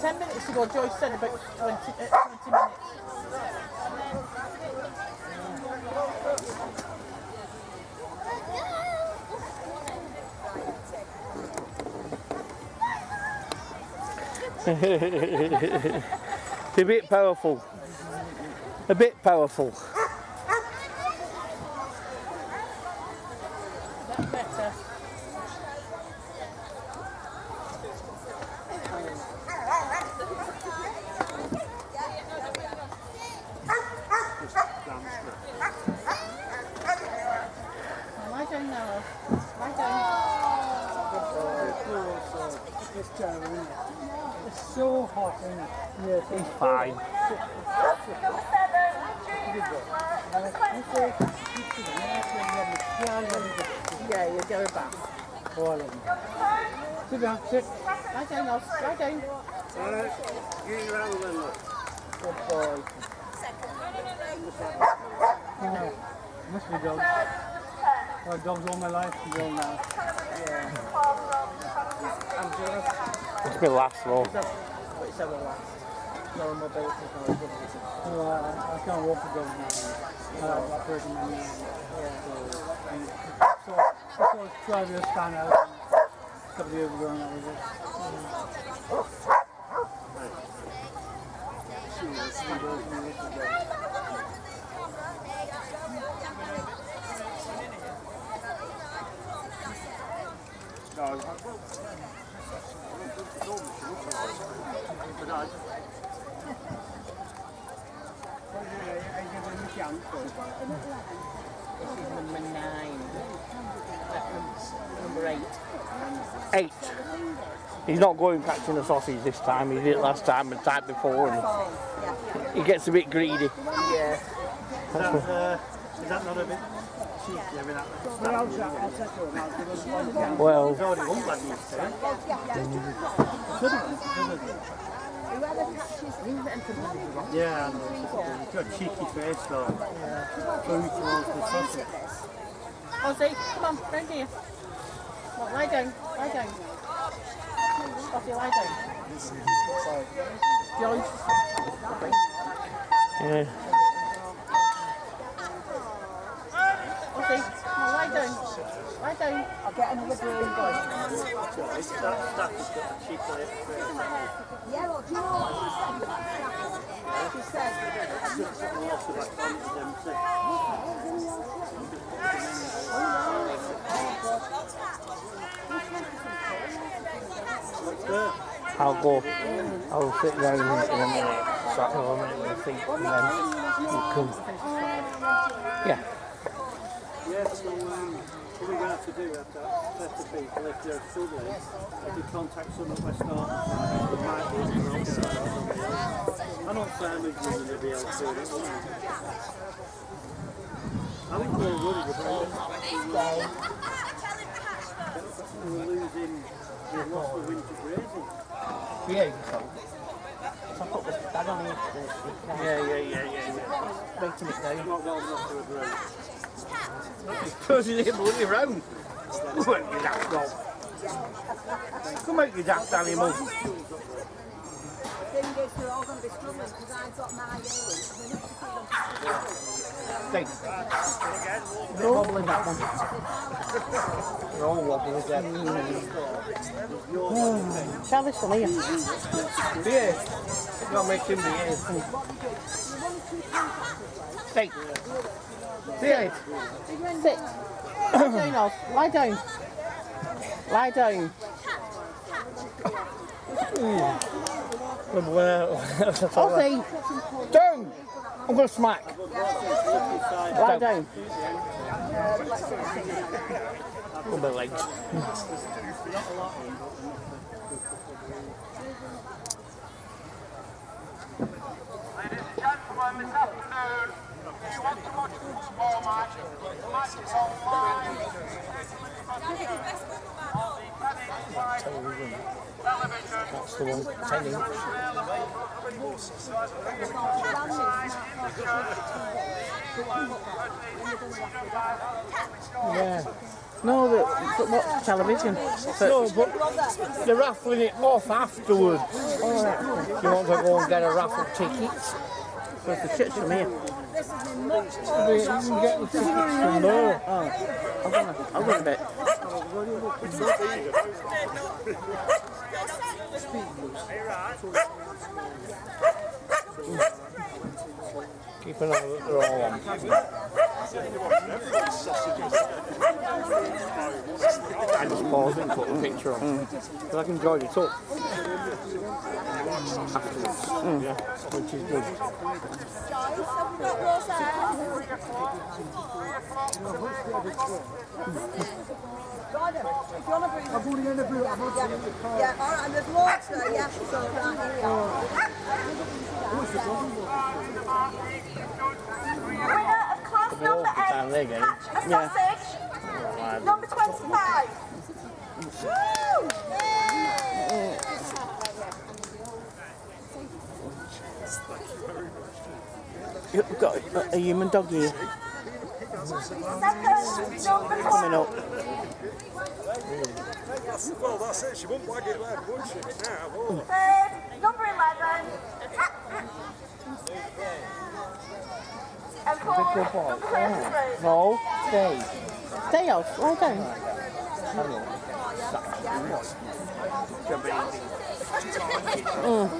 S2: Ten minutes ago, Joyce said about 20, uh, 20 minutes. *laughs*
S1: It's a bit powerful. A bit powerful.
S2: That's better. Lie down now. love. Lie down.
S6: It's terrible, isn't it? It's so hot, isn't it?
S1: Yes, he's fine.
S8: Number seven, Junior Number twenty.
S2: Yeah, you go back.
S6: Sit down, sit.
S2: Lie down, love. Lie down.
S6: Alright, get your hand then, look.
S2: Good boy.
S6: No, must be dogs. Oh, dogs all my life ago now.
S2: I'm just.
S1: It's my last though.
S2: But it's our last. No mobility, no ability.
S6: No, I, I can't walk a dog have operating my.
S2: Yeah.
S6: And so, I saw 12 years stand out. A couple of years ago, and that was it.
S2: This is number nine. Number, eight.
S1: Eight. He's not going catching the sausage this time. He did it last time and the time before. And he gets a bit greedy.
S11: Yeah.
S6: Is that, uh, is that not a bit cheeky? I mean, that,
S1: Well,
S6: Yeah, got a cheeky face though. Food the sausage.
S2: Ozzy, come on, round here. Come lie down, lie down. Ozzy, lie down.
S1: Yeah.
S2: Ozzy, down. Lie down.
S3: I'll get another brain going.
S6: That staff has got a cheeky little face.
S3: Yeah.
S1: I'll go. I'll sit down in a minute, on a minute my feet, and then you come. Yeah.
S6: Yeah, so um, what we're going to have to do after set the people if they're struggling, if you contact some at Westhoughton, it might be able to organise somebody else. I don't say I'm going to be able to do it, won't I? I think we're worried about we're losing, we've lost the winter grazing.
S1: Yeah, you can. So I put the bag on here. so it
S6: Yeah, yeah, yeah, yeah, yeah.
S1: Waiting it down.
S6: Not well enough to agree.
S1: Turning it bloody round. Come on, you daft dog. Come out, you daft animal.
S3: is, they're all going to be struggling because I've got my ailment.
S1: Think. They're wobbling that one. They're all wobbling again.
S2: Try this one here.
S1: Yeah. Not making the air. Think. Yeah.
S2: Sit. Lie down, Oz. Lie down. Lie down.
S1: Ozzy! *laughs* Down! I'm gonna smack.
S2: Lie down.
S1: On my *laughs* legs.
S12: Ladies and gentlemen, this afternoon, if you want to watch the football match, the match is online.
S1: That's the one. Inch.
S2: Yeah. No, the, but watch television. But,
S1: No, but they're raffling it off afterwards. You want to go and get a raffle ticket?
S2: There's the chips from here.
S1: You can get the tickets from there.
S2: Oh, I'll go, I'll go in a bit.
S1: Keep an eye that they're all on. I just paused it and put the picture on. Mm. But I can join it up. Yeah, which is good.
S3: Blue. I'm yeah. yeah, all right, yeah. So, here.
S8: Winner of class number
S1: put down there
S8: 8,
S1: again.
S8: catch a
S1: Yeah.
S8: sausage. Number 25. Woo!
S2: You've got a, a human dog here
S8: Second, number 12.
S2: coming up.
S13: Well, that's it. She won't wag it would she? Now.
S8: Third, number 11. And fourth, number 33.
S2: No, stay. Stay off, down. Mm.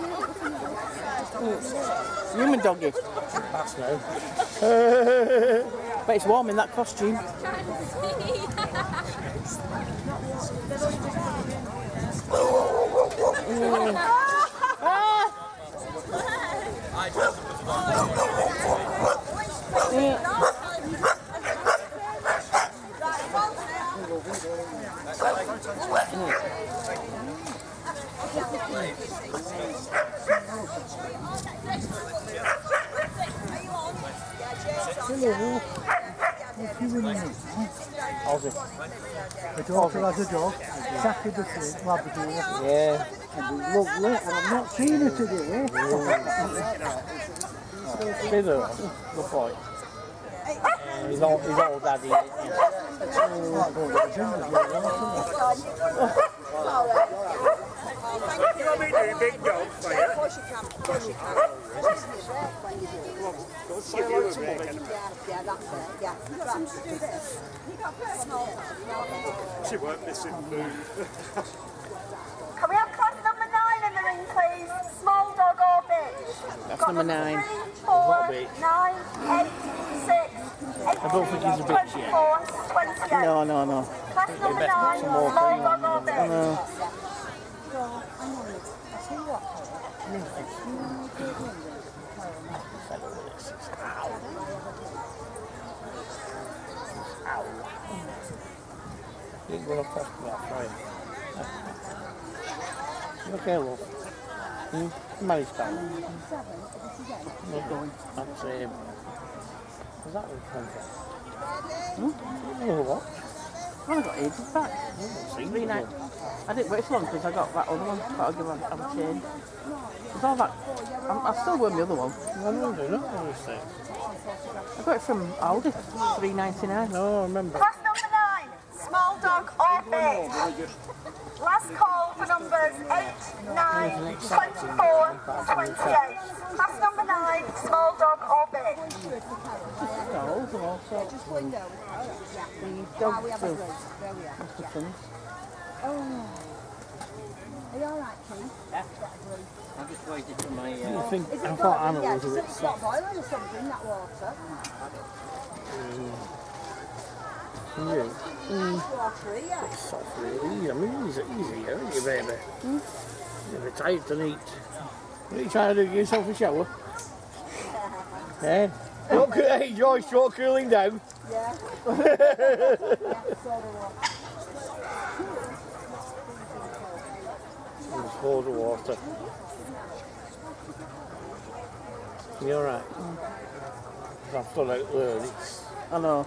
S2: Mm. Human doggy.
S1: That's now. *laughs*
S2: But it's warm in that costume. *laughs*
S1: The daughter has a dog, exactly the same, Labrador.
S2: Yeah.
S1: And lovely, and I've not seen her today.
S2: Bit of good boy. He's all, he's all daddy. Yeah.
S14: You want me to do big dogs for you?
S3: Of course you can, of course you can. It's isn't it great when you do it?
S14: Don't see you a break.
S3: Yeah, yeah, that's it, yeah. You got to do this.
S14: She weren't missing food.
S8: Can we have class number nine in the ring, please? Small dog or big?
S2: That's number nine.
S8: Three, four,
S2: big.
S8: nine, eight, six,
S2: I don't think he's a bitch yet. No, no, no.
S8: Class number nine, small dog or big?
S2: No. Gonna cost me that, right? Look here, love. Hmm? Not going. Um, where's that from? Hmm? You know what? I got ages back. Three night. I didn't wait so long because I got that other one. But I'll give her have a change. It's all that. I'm, I still wear my other one. I know, do not honestly. I got it from Aldi. Three ninety nine. No, I remember.
S8: Class number nine, small dog or big? Last call for numbers 8, 9, 24, 28. Class number nine, small dog or big?
S2: Dolls and all sorts.
S3: Just window.
S2: The dog
S3: we have a
S2: food.
S3: There we are.
S2: Mr. Finn's.
S3: Oh. Are you alright, Keith?
S2: Yeah. I just waited for my.
S1: I think,
S3: Is
S1: I
S3: it
S1: thought
S3: got,
S1: Anna
S3: yeah,
S1: was a bit
S3: it
S1: soft.
S3: got boiling or something, that water?
S1: Yeah.
S3: Watery, yeah.
S1: Soft, really. I mean, he's easy, aren't you, baby? You're a bit tired tonight. What are you trying to do? Give yourself a shower? Eh? Don't, cool- hey, Joyce, you're cooling down.
S3: Yeah. yeah.
S1: There's loads of water. You alright? I'm still out there.
S2: I know.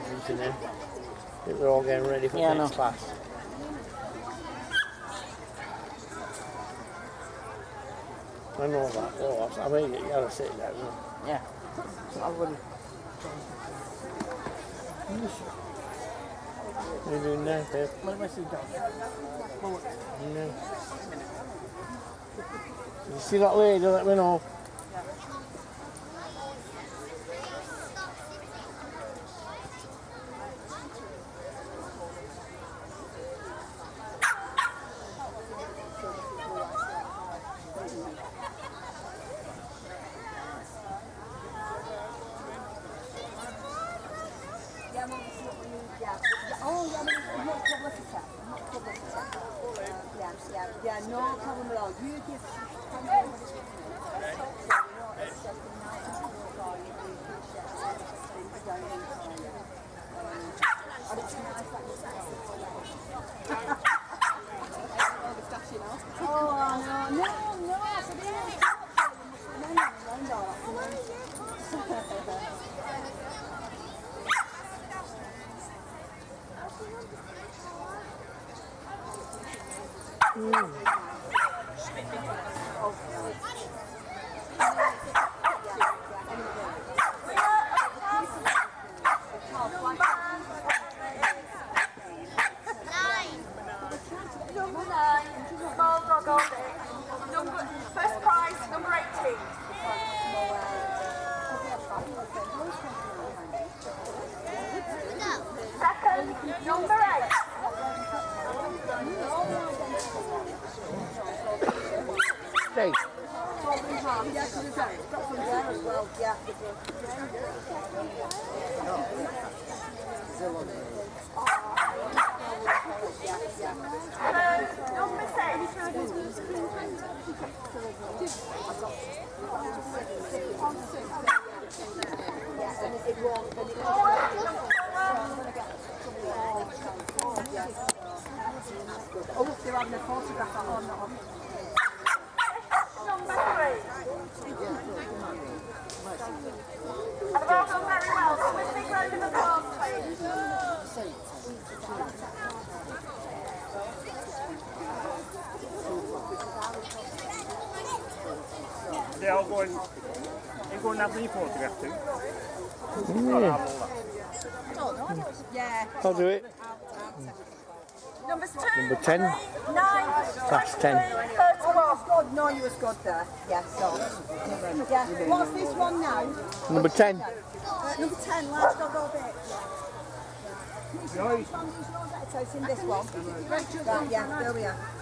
S1: juice in there. think we're all getting ready for
S2: Yeah,
S1: next
S2: know.
S1: class. I know that. Oh, I mean, you gotta sit down.
S2: Yeah. I wouldn't.
S1: What are you doing
S2: am I saying, Dad?
S1: No. You see that lady? Let me know.
S8: で青子に英
S6: 語なくにこうってやっ
S1: て
S3: る。
S1: I'll do it.
S8: Number,
S1: Number 10.
S8: Nine.
S1: That's 10.
S3: Oh, God, no, you was good there. Yeah, so. Yeah. What's this one now?
S1: Number 10.
S3: Uh, number 10, last dog of bit. No. It's in this one. Yeah, there we are.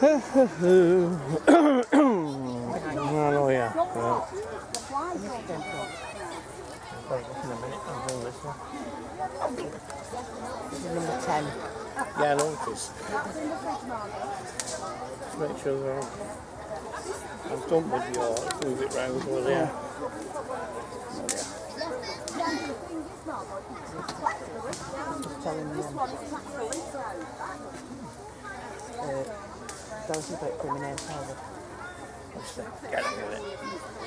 S1: oh,
S7: number 10.
S1: Yeah, I know it is. Just make sure they're on. I've done with yours, move it round over there.
S3: Yeah. Uh, those
S7: who vote for him Air Power.
S1: Get on with it.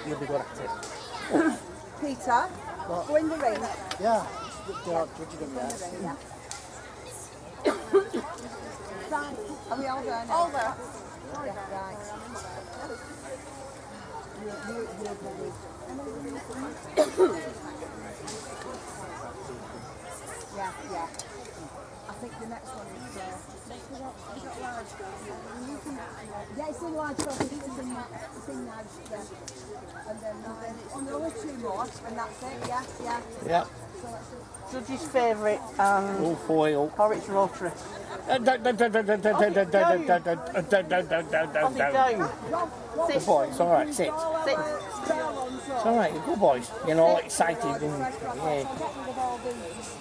S7: You'll be good at it.
S3: Peter, what? go in the ring.
S7: Yeah, they're judging
S3: him, yeah. Are we all there?
S8: All there.
S3: Yeah, *coughs* yeah, yeah think the next one is uh, it's not large though. Yeah, it's in large coffee, it's in it's in large then. And then nine. Oh no, there's two more and that's it, yeah, yeah.
S1: Yeah.
S7: Judge's favourite um,
S1: all foil.
S7: Horwich rotary.
S1: Good boys, alright, sit.
S7: Sit.
S1: It's alright, good boys. You know, all excited and yeah.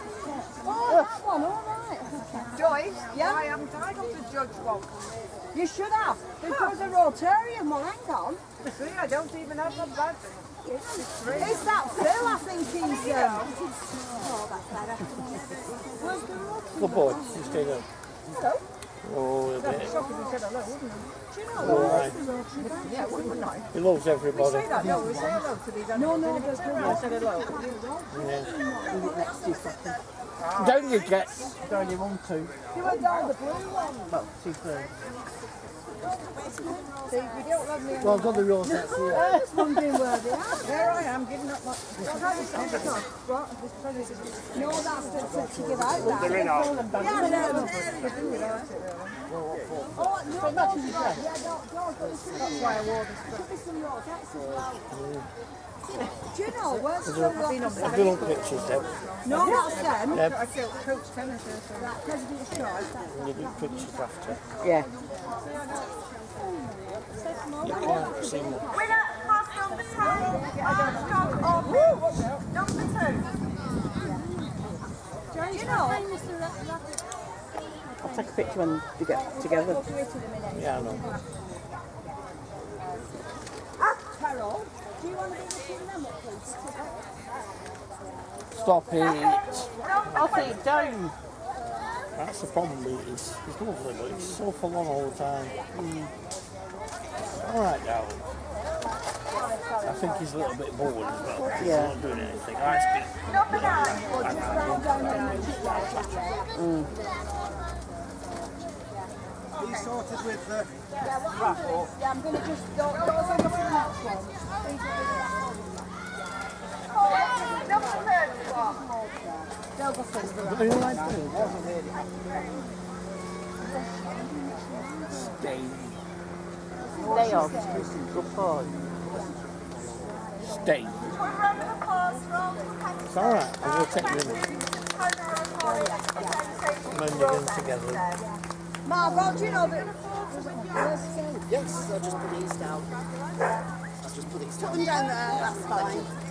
S1: Oh,
S3: that one, all right. Joyce? Yeah? I haven't I to judge one. You should have, because the Rotarian one, hang on. See, I don't even have a badge. It's that Phil? I think he's. Um, oh, that's better. Where's the Rotary?
S1: Good boy, you stay there.
S3: Hello?
S1: Oh, a bit.
S3: Shock if he said hello, wouldn't he? Do you know
S1: All right.
S3: Yeah, wouldn't I?
S1: He loves everybody.
S3: Say that, no, we say hello to these No, no, there's no. I said hello.
S1: Yeah. Down you get.
S7: Down you one, two.
S3: You went down the blue one.
S7: Well, two, three.
S3: See, we don't have me.
S7: Well, I've got the rules, that's *laughs*
S3: I
S7: it.
S3: was just wondering where they are. There I am, giving up my. No, that's to, to, to give out that.
S6: They're in out.
S3: Oh, yeah, no, no. Oh, no, no, no. Yeah, don't, don't. That's why I wore this. Give me some more. That's as well. Do you know where's the
S1: I've done pictures then.
S3: No, that's them.
S1: Yep.
S3: I feel coach tennis. That President's choice.
S1: And you do pictures after.
S7: Yeah.
S1: Yeah, I've seen them.
S8: Winner, pass number 10, large dog or bitch. Number two.
S3: Do you know?
S2: I'll take a picture when they get together.
S3: Go to it in a minute.
S1: Yeah, I know.
S3: Ah, Carol, do you want to be looking them up, please?
S1: Stop it.
S2: I'll take it down.
S1: That's the problem. it- It's, it's lovely, but it's so full on all the time. Hmm. All right, darling. I think he's a little bit bored as well. 'cause He's
S2: Yeah.
S1: not doing anything. I speak.
S8: Number nine.
S4: Sorted with the
S3: Yeah, what I'm
S4: raffle?
S3: doing, yeah, I'm going to just go,
S1: Stay.
S2: Stay boy.
S1: Stay. It's all right. I will take. And then you're together.
S3: Margot, do you know that?
S15: Yes, I'll just put these down. I'll just put these
S3: Put them down there, that's fine.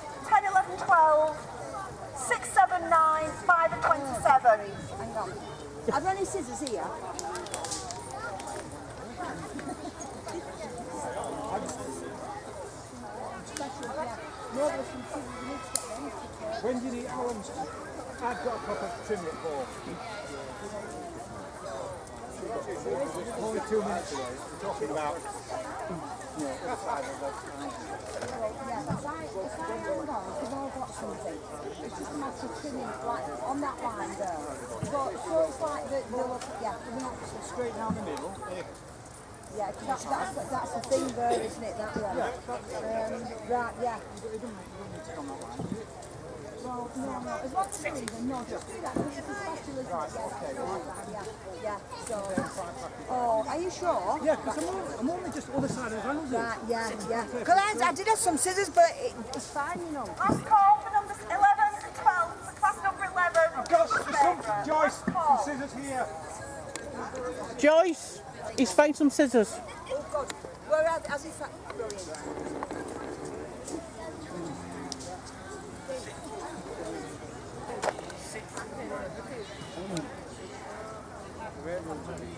S8: 10, 11, 12, 6, 7, 9, 5 and 27.
S3: Hang on. There any scissors here?
S4: When do you need long? I've got a proper trim it for. Only two minutes away. We're talking about.
S3: Because I, if I hang we've got something. It's just a matter of trimming, like, on that line there. But, so it's like the, yeah,
S4: Straight down the middle.
S3: yeah, 'cause that's, that's, the- that's the thing there, isn't it, that one? Um, right, yeah. Well, no, no, as long as you're leaving, no, just do that, because it's isn't it? Yeah, yeah, so, oh, are you sure?
S4: Yeah, because I'm only, I'm only just other side of the houses.
S3: Right, yeah, yeah. Because I, I did have some scissors, but it, it's fine, you know.
S8: Last call for numbers 11 and 12. For class number 11.
S4: I've got some. Joyce, some scissors here.
S1: Joyce, he's found some scissors.
S3: Oh, God. Where are, found?
S6: They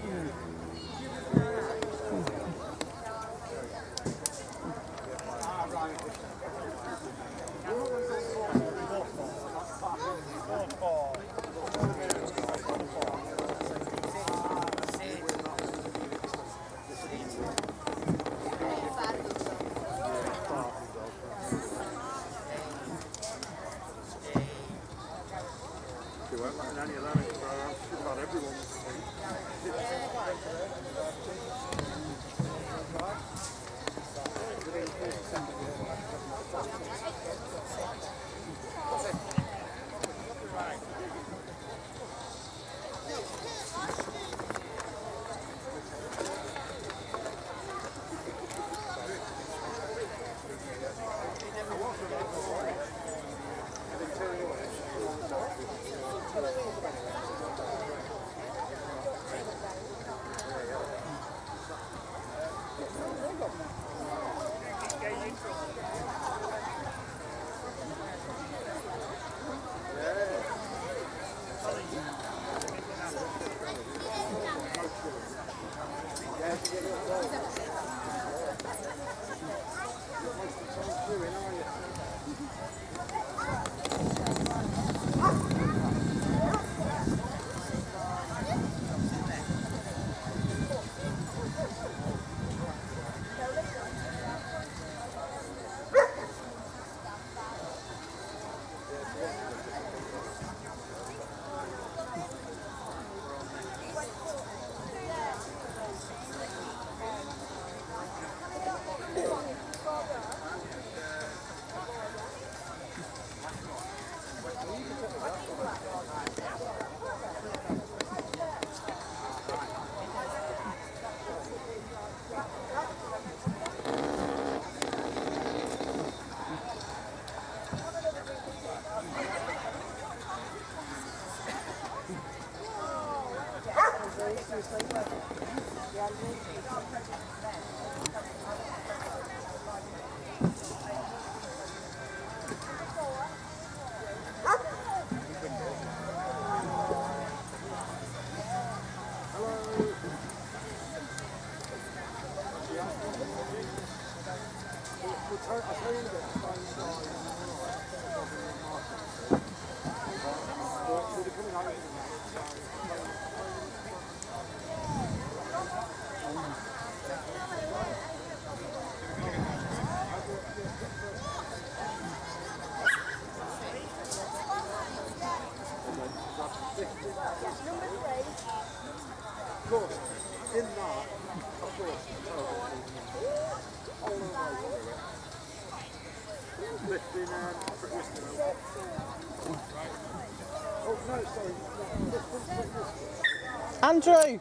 S2: Andrew!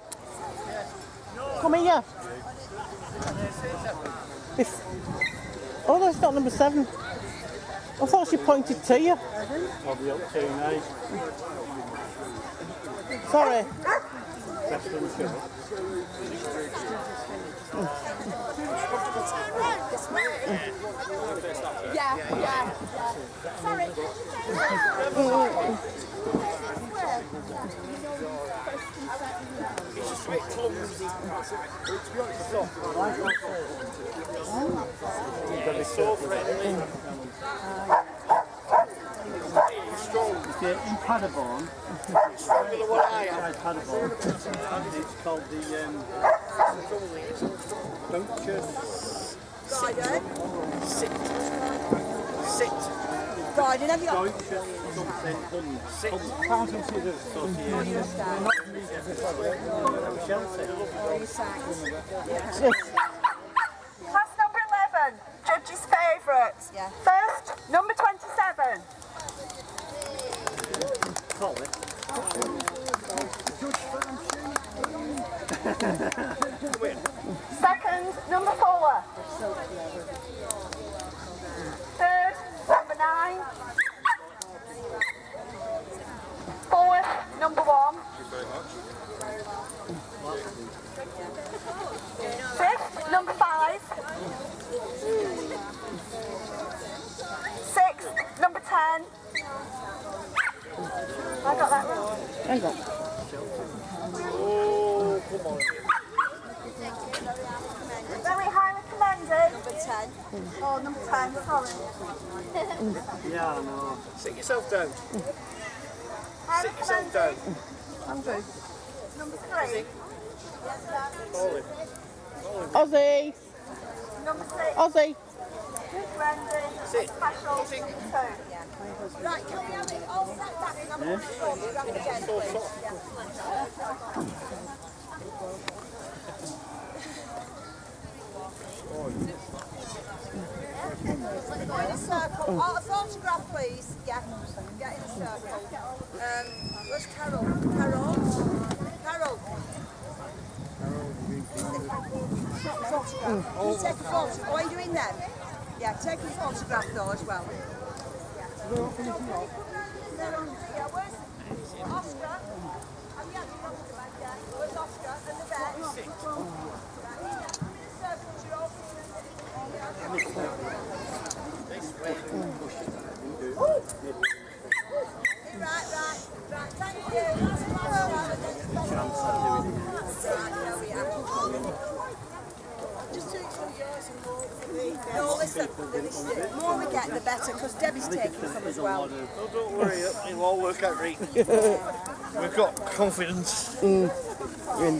S2: Come here. If, oh, that's not number seven. I thought she pointed to you.
S6: Be up to now.
S2: Sorry.
S16: Yeah, yeah.
S6: Yeah, in Paderborn,
S1: Stronger than what I am.
S6: outside Paderborn, it's called the um, just.
S1: Sit. Sit.
S6: Something. Accountancy Association.
S3: Class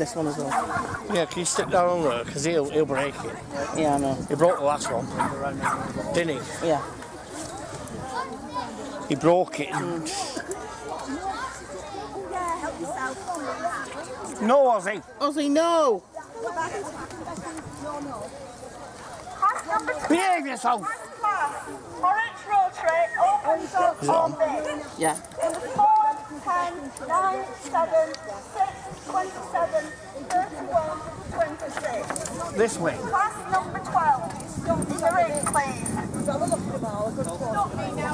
S2: this one as well.
S1: Yeah, can you stick down on there? Because he'll, he'll break it.
S2: Yeah, I know.
S1: He broke the last one, didn't he?
S2: Yeah.
S1: He broke it. And... No, Ozzy.
S2: Ozzy, no!
S3: Class number 2.
S1: Behave yourself.
S3: Class. Orange Rotary opens up
S1: on?
S3: on.
S2: Yeah.
S3: Number 4, 10, 9, 7, 6, 27, 31, 26.
S1: This way.
S3: Class number 12. In the ring, please. Stop me now.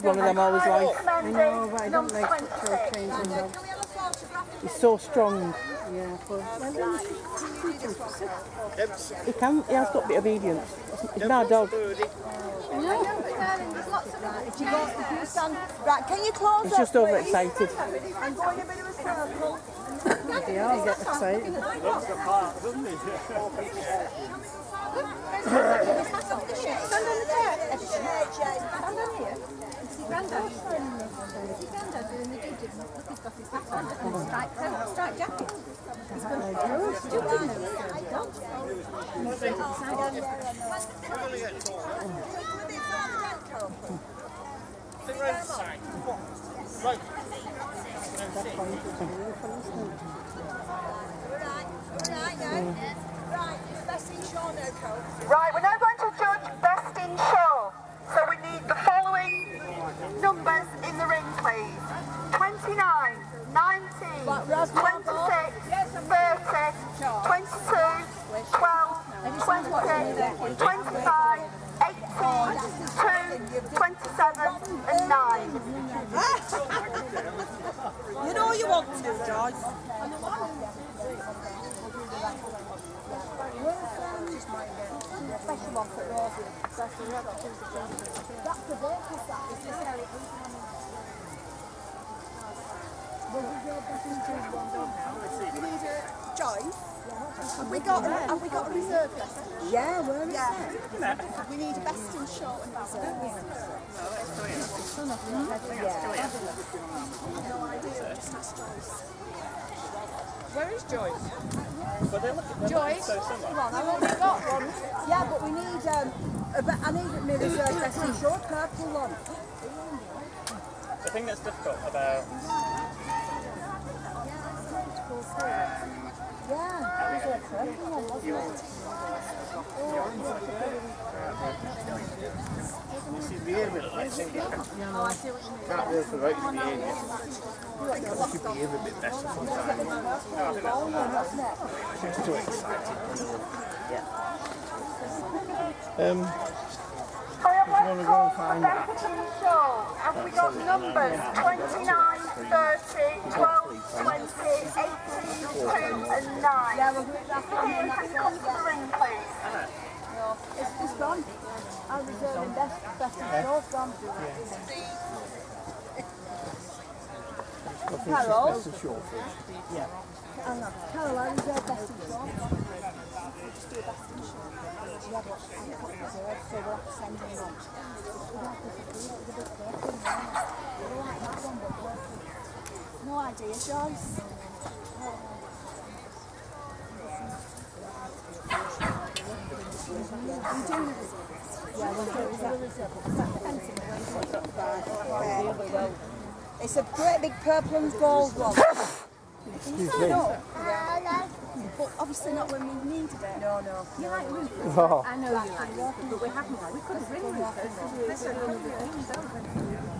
S2: Had one of them all his life. I know, but I don't make
S8: 26.
S2: structural changes.
S7: He's so strong.
S3: Yeah, but
S7: He can. He has got a bit of obedience. He's my dog.
S3: If you go, if you stand, right, can you close
S7: He's just overexcited.
S3: And go in a bit of a circle.
S7: Yeah, he gets excited.
S3: Stand on the chair. Stand on here.
S8: Right, to judge best in show. So we need the following numbers in the ring, please. 29, 19, 26, 30, 22, 12, 20, 25, 18, 2, 27 and 9.
S3: You know you want to, Joyce. Special one for Rosie. That's the baker's that. Is this We need a Joyce. Have we got have we got a reserve list? Yeah, where is yeah. We need a best in show and reserve.
S17: Where is Joyce?
S3: Joyce, come on, I've only got one. Yeah, but we need um, a be- I need my reserve best in show purple one.
S18: The thing that's difficult about
S3: Yeah, that was it?
S9: This is behaviour like singing.
S3: I see what you mean.
S8: So we have
S2: you wanna go and find that?
S8: show. Have we got numbers 29, 30, 12, 20, 18, 2 and 9?
S3: Yeah, we'll group that one and
S8: can you come to the ring?
S3: It's, it's gone. I'm reserving best, best in show's gone. Carol.
S2: A short thing.
S3: Yeah. Hang on. Carol, I reserve best show. Just do a best in show. Yeah, so we'll have won't it? We'll like that one, but we'll- No idea, Joyce. It's a great big purple and gold one. *laughs*
S2: Excuse me.
S3: No. But obviously not when we needed it. No, no. You like Rufus?
S2: Oh.
S3: I know you like Rufus, but we haven't. We couldn't bring Rufus because we were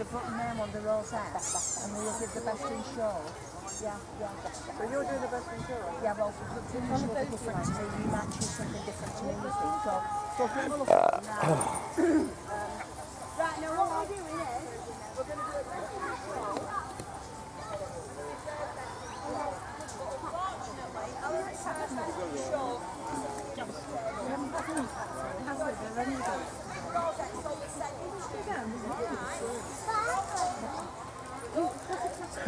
S3: the button name on the rose hair, and we'll give the best in show. Yeah, yeah. So you're doing the best in show? Yeah, well, the finish will be different, so you might choose something different to me. So, so if we have look at it now. *coughs* *coughs* Right, now what we're doing is,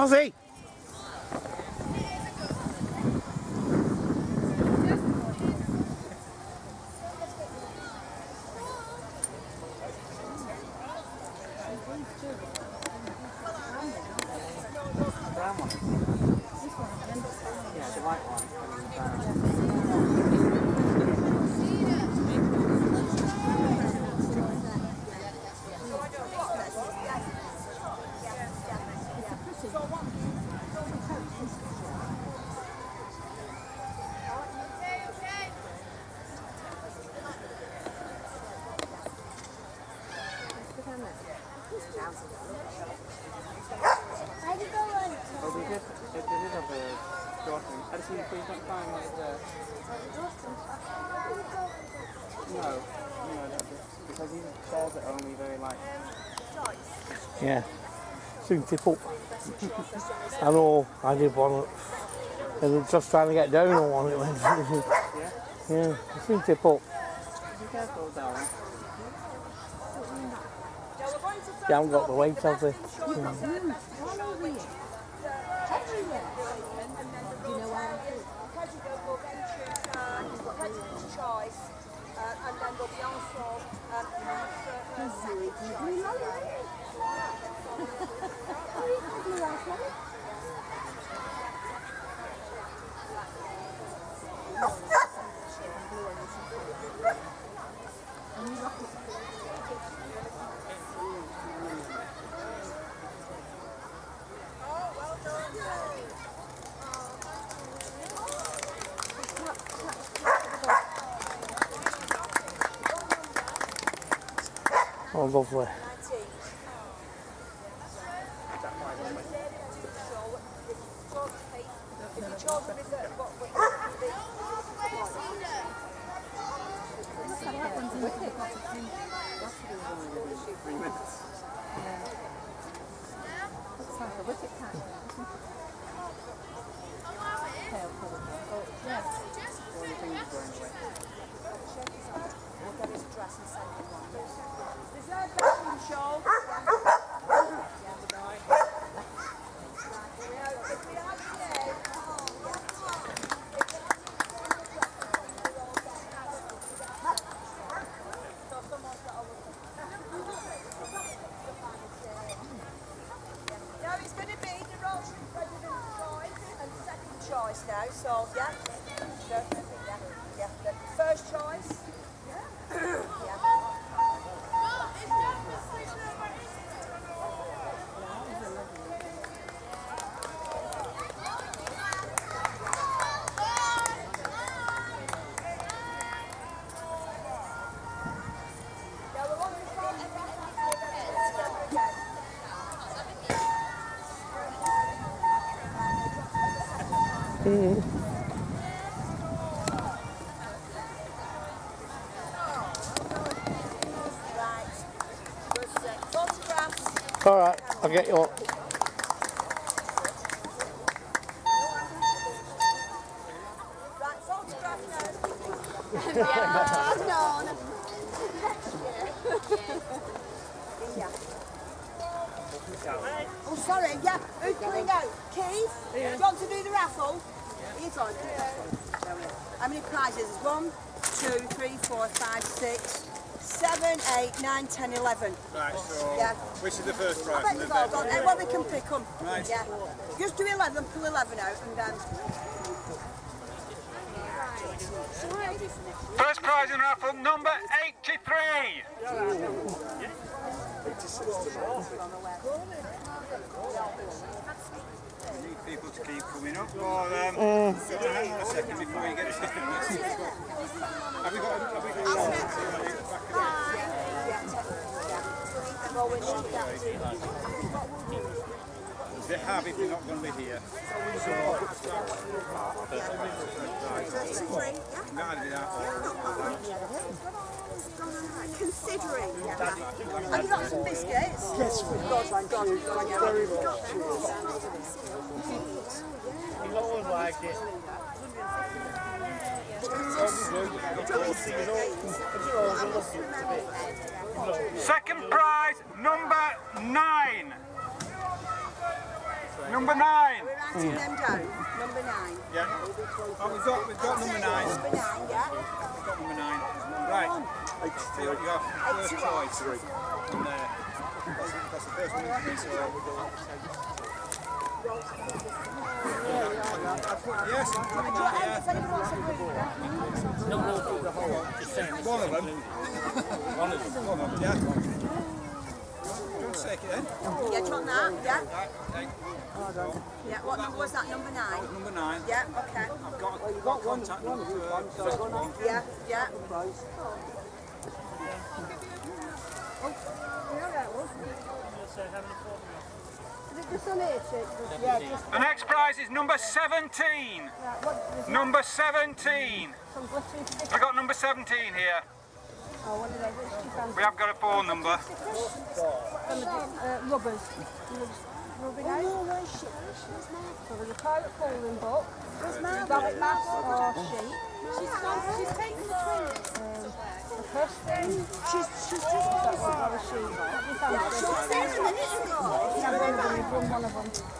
S1: Ozzy!
S18: Brown one. Yeah, the white one. and, um, Oh, we did. It, it is of a Dawson. Edison, please don't find like the. No, no, that because he calls it only very like.
S1: Yeah. Soon tip up. I know, I did one. And was just trying to get down on one. It. *laughs*
S18: Yeah.
S1: yeah, soon tip up.
S18: Darling.
S1: You haven't got the weight, have they? Mm. Oh, lovely.
S18: Three minutes.
S7: Looks like a wicket catcher. Tail puller. Oh, yes.
S18: All your fingers going away.
S3: No, it's going to be the Rotary President choice and second choice now. So, yeah. The, yeah, yeah. The first choice. yeah. Yeah, we want to start together again.
S1: Mm.
S3: Photographs.
S1: Alright, I'll get you up.
S3: Right, photograph now.
S7: Yeah,
S3: no, no. Oh, sorry, yeah. Who's pulling out? Keith? Do you want to do the raffle? Yeah. He's on. How many prizes? There's One, two, three, four, five, six, seven, eight, nine, ten, eleven.
S14: Right, so
S3: Yeah.
S14: which is the first prize?
S3: I they've
S14: then
S3: all
S14: the-
S3: gone. Eh, well, we can pick them.
S14: Right.
S3: Yeah. Just do 11, pull 11 out and then...
S4: First prize in raffle number 83.
S14: You need people to keep coming up. Or, um,
S1: Mm.
S14: hang on a second before you get a second. Have we got? Have we got?
S6: They have if they're not going to be here. So, Might be that.
S3: Considering. Have you got some biscuits?
S6: Yes,
S3: we've got. Thank you.
S6: Thank you very much.
S1: You always like it.
S4: Second prize, number nine. Number nine.
S3: Writing hmm. them down. Number nine.
S6: Yeah. Oh, we've got, we've got number nine.
S3: Number nine, yeah.
S6: We've got number nine. Right. See what you got. First choice. From there. That's, that's the first one. isn't it? So, uh, I'd yes. I'd put it down here.
S3: Does anyone want some food?
S1: No, no, no, the whole lot. Just saying.
S6: One of them. One of them. One of them. Yeah. Do you want to take it then?
S3: Yeah, do you want that? Yeah.
S6: Right.
S3: Yeah. What number was that? Number nine.
S6: Number nine.
S3: Yeah. Okay.
S6: I've got, I've got contact number for the first one.
S3: Yeah. Yeah.
S4: The next prize is number 17. Number 17. I got number 17 here. We have got a phone number.
S3: Uh, rubbers. Rubbing out. So there's a pirate coloring book. Rabbit mask or sheet. She's gone, she's taken the twins. the first thing. She's, she's just that one or a sheet. Let me find it. Yeah, one of them, you've won one of them.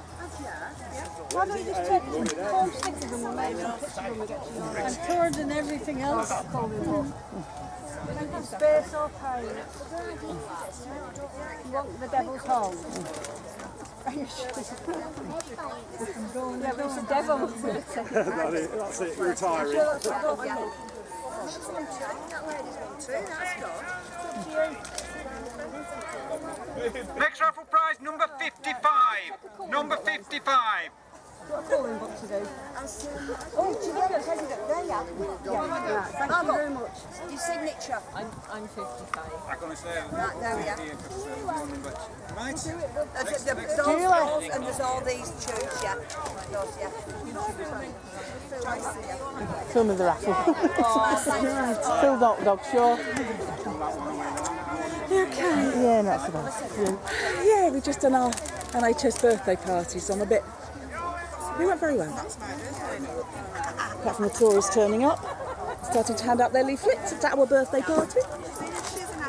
S3: Why don't you just take four stickers and we'll make some pictures when we get to yours? And tours and everything else. Space or pirates? You want the devil's hole? Are you sure? yeah, but it's a devil. *laughs* *laughs*
S6: That's it, that's it, retiring.
S3: Sure, that's what goes, yeah. That lady's won two, that's good.
S4: Next raffle prize, number 55. Number 55.
S3: Got a calling book to do. Oh, do you get it? Take it. There you are. Yeah. Thank you very much. Your signature.
S14: I'm, I'm 55.
S6: I'm going to say
S3: Right, there we are.
S6: Right.
S3: There's, there's those balls and there's all these tubes, yeah. Those, yeah.
S2: Film of the raffle. *laughs*
S3: Oh,
S2: Phil Dog Dog Show.
S19: Okay.
S2: Yeah, not so bad.
S19: Yeah, we just done our NHS birthday party, so I'm a bit. We went very well. Apart from the tourists turning up, starting to hand out their leaflets. at our birthday party.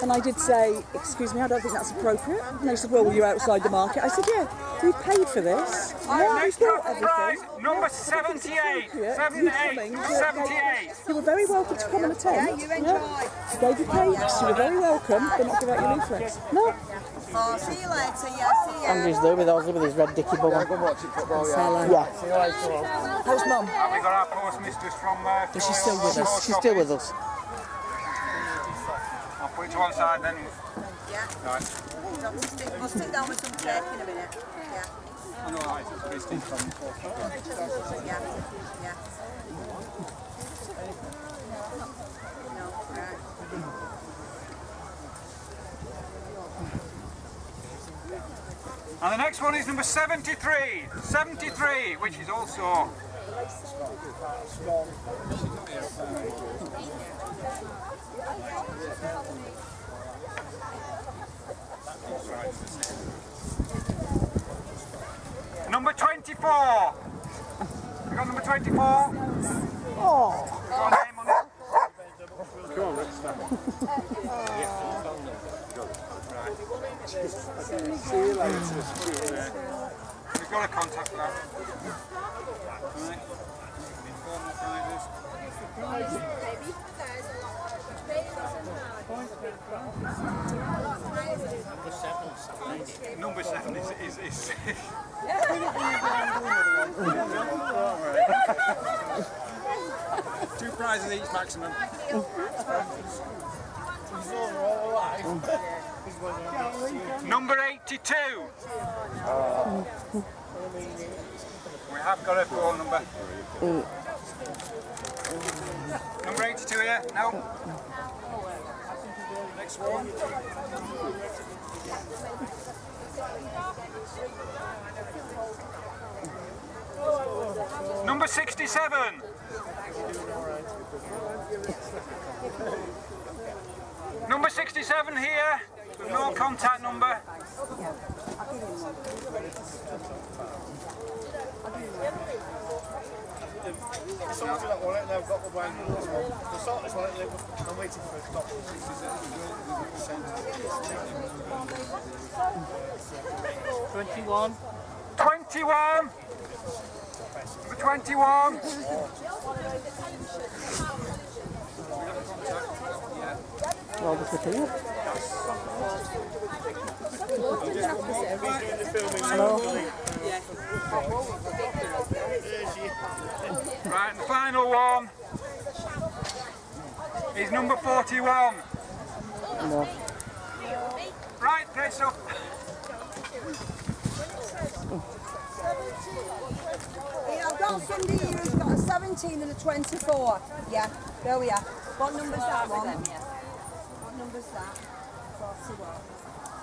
S19: And I did say, excuse me, I don't think that's appropriate. And they said, well, you're outside the market. I said, yeah, we paid for this. Yeah, we
S4: Next
S19: bought
S4: prize,
S19: everything.
S4: number
S19: it's
S4: 78.
S19: appropriate.
S4: 78.
S19: You coming
S4: 78.
S19: You were very welcome to come and attend.
S3: Yeah, you enjoy.
S19: We gave you cakes, you were very welcome, but not give out your leaflets. No.
S3: Oh, see you later, yeah, see you.
S2: Andrew's there with us with his red dicky bum on.
S19: Hello.
S2: Yeah.
S1: See you later.
S19: How's mum?
S4: Have we got our postmistress from uh,
S19: Is she still with us?
S2: She's still with us.
S4: I'll put it to one side then.
S3: Yeah.
S4: Right.
S3: We'll sit, down with some cake in a minute. Yeah.
S6: I know, right, it's Christine from
S3: Yeah. Yeah.
S4: And the next one is number 73. 73, which is also number 24. We got number 24.
S2: Oh.
S4: Got a name on it.
S6: Come on, let's start. *laughs* See you later.
S4: We've got a contact prizes. Number seven is, is, is Two
S20: prizes each maximum.
S4: Number 82. We have got a phone number. Number 82 here? No. Next one. Number 67. Number 67 here, with no contact number.
S1: The sorted that one, they've got the one. The sorted one, I'm waiting for it.
S21: Twenty-one.
S4: 21. Number 21.
S2: Well, the fifteen.
S4: Right, and the final one is number 41.
S2: No.
S4: Right, press up.
S3: Yeah, I've got somebody here who's got a 17 and a 24. Yeah, there we are. What number's that one? What that? 41.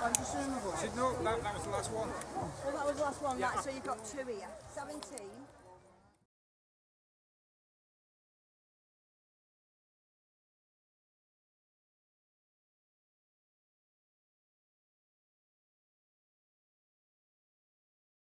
S3: I'm just doing another one.
S20: No, that, that was the last one.
S3: Well, that was the last one, right, so you've got two here. 17.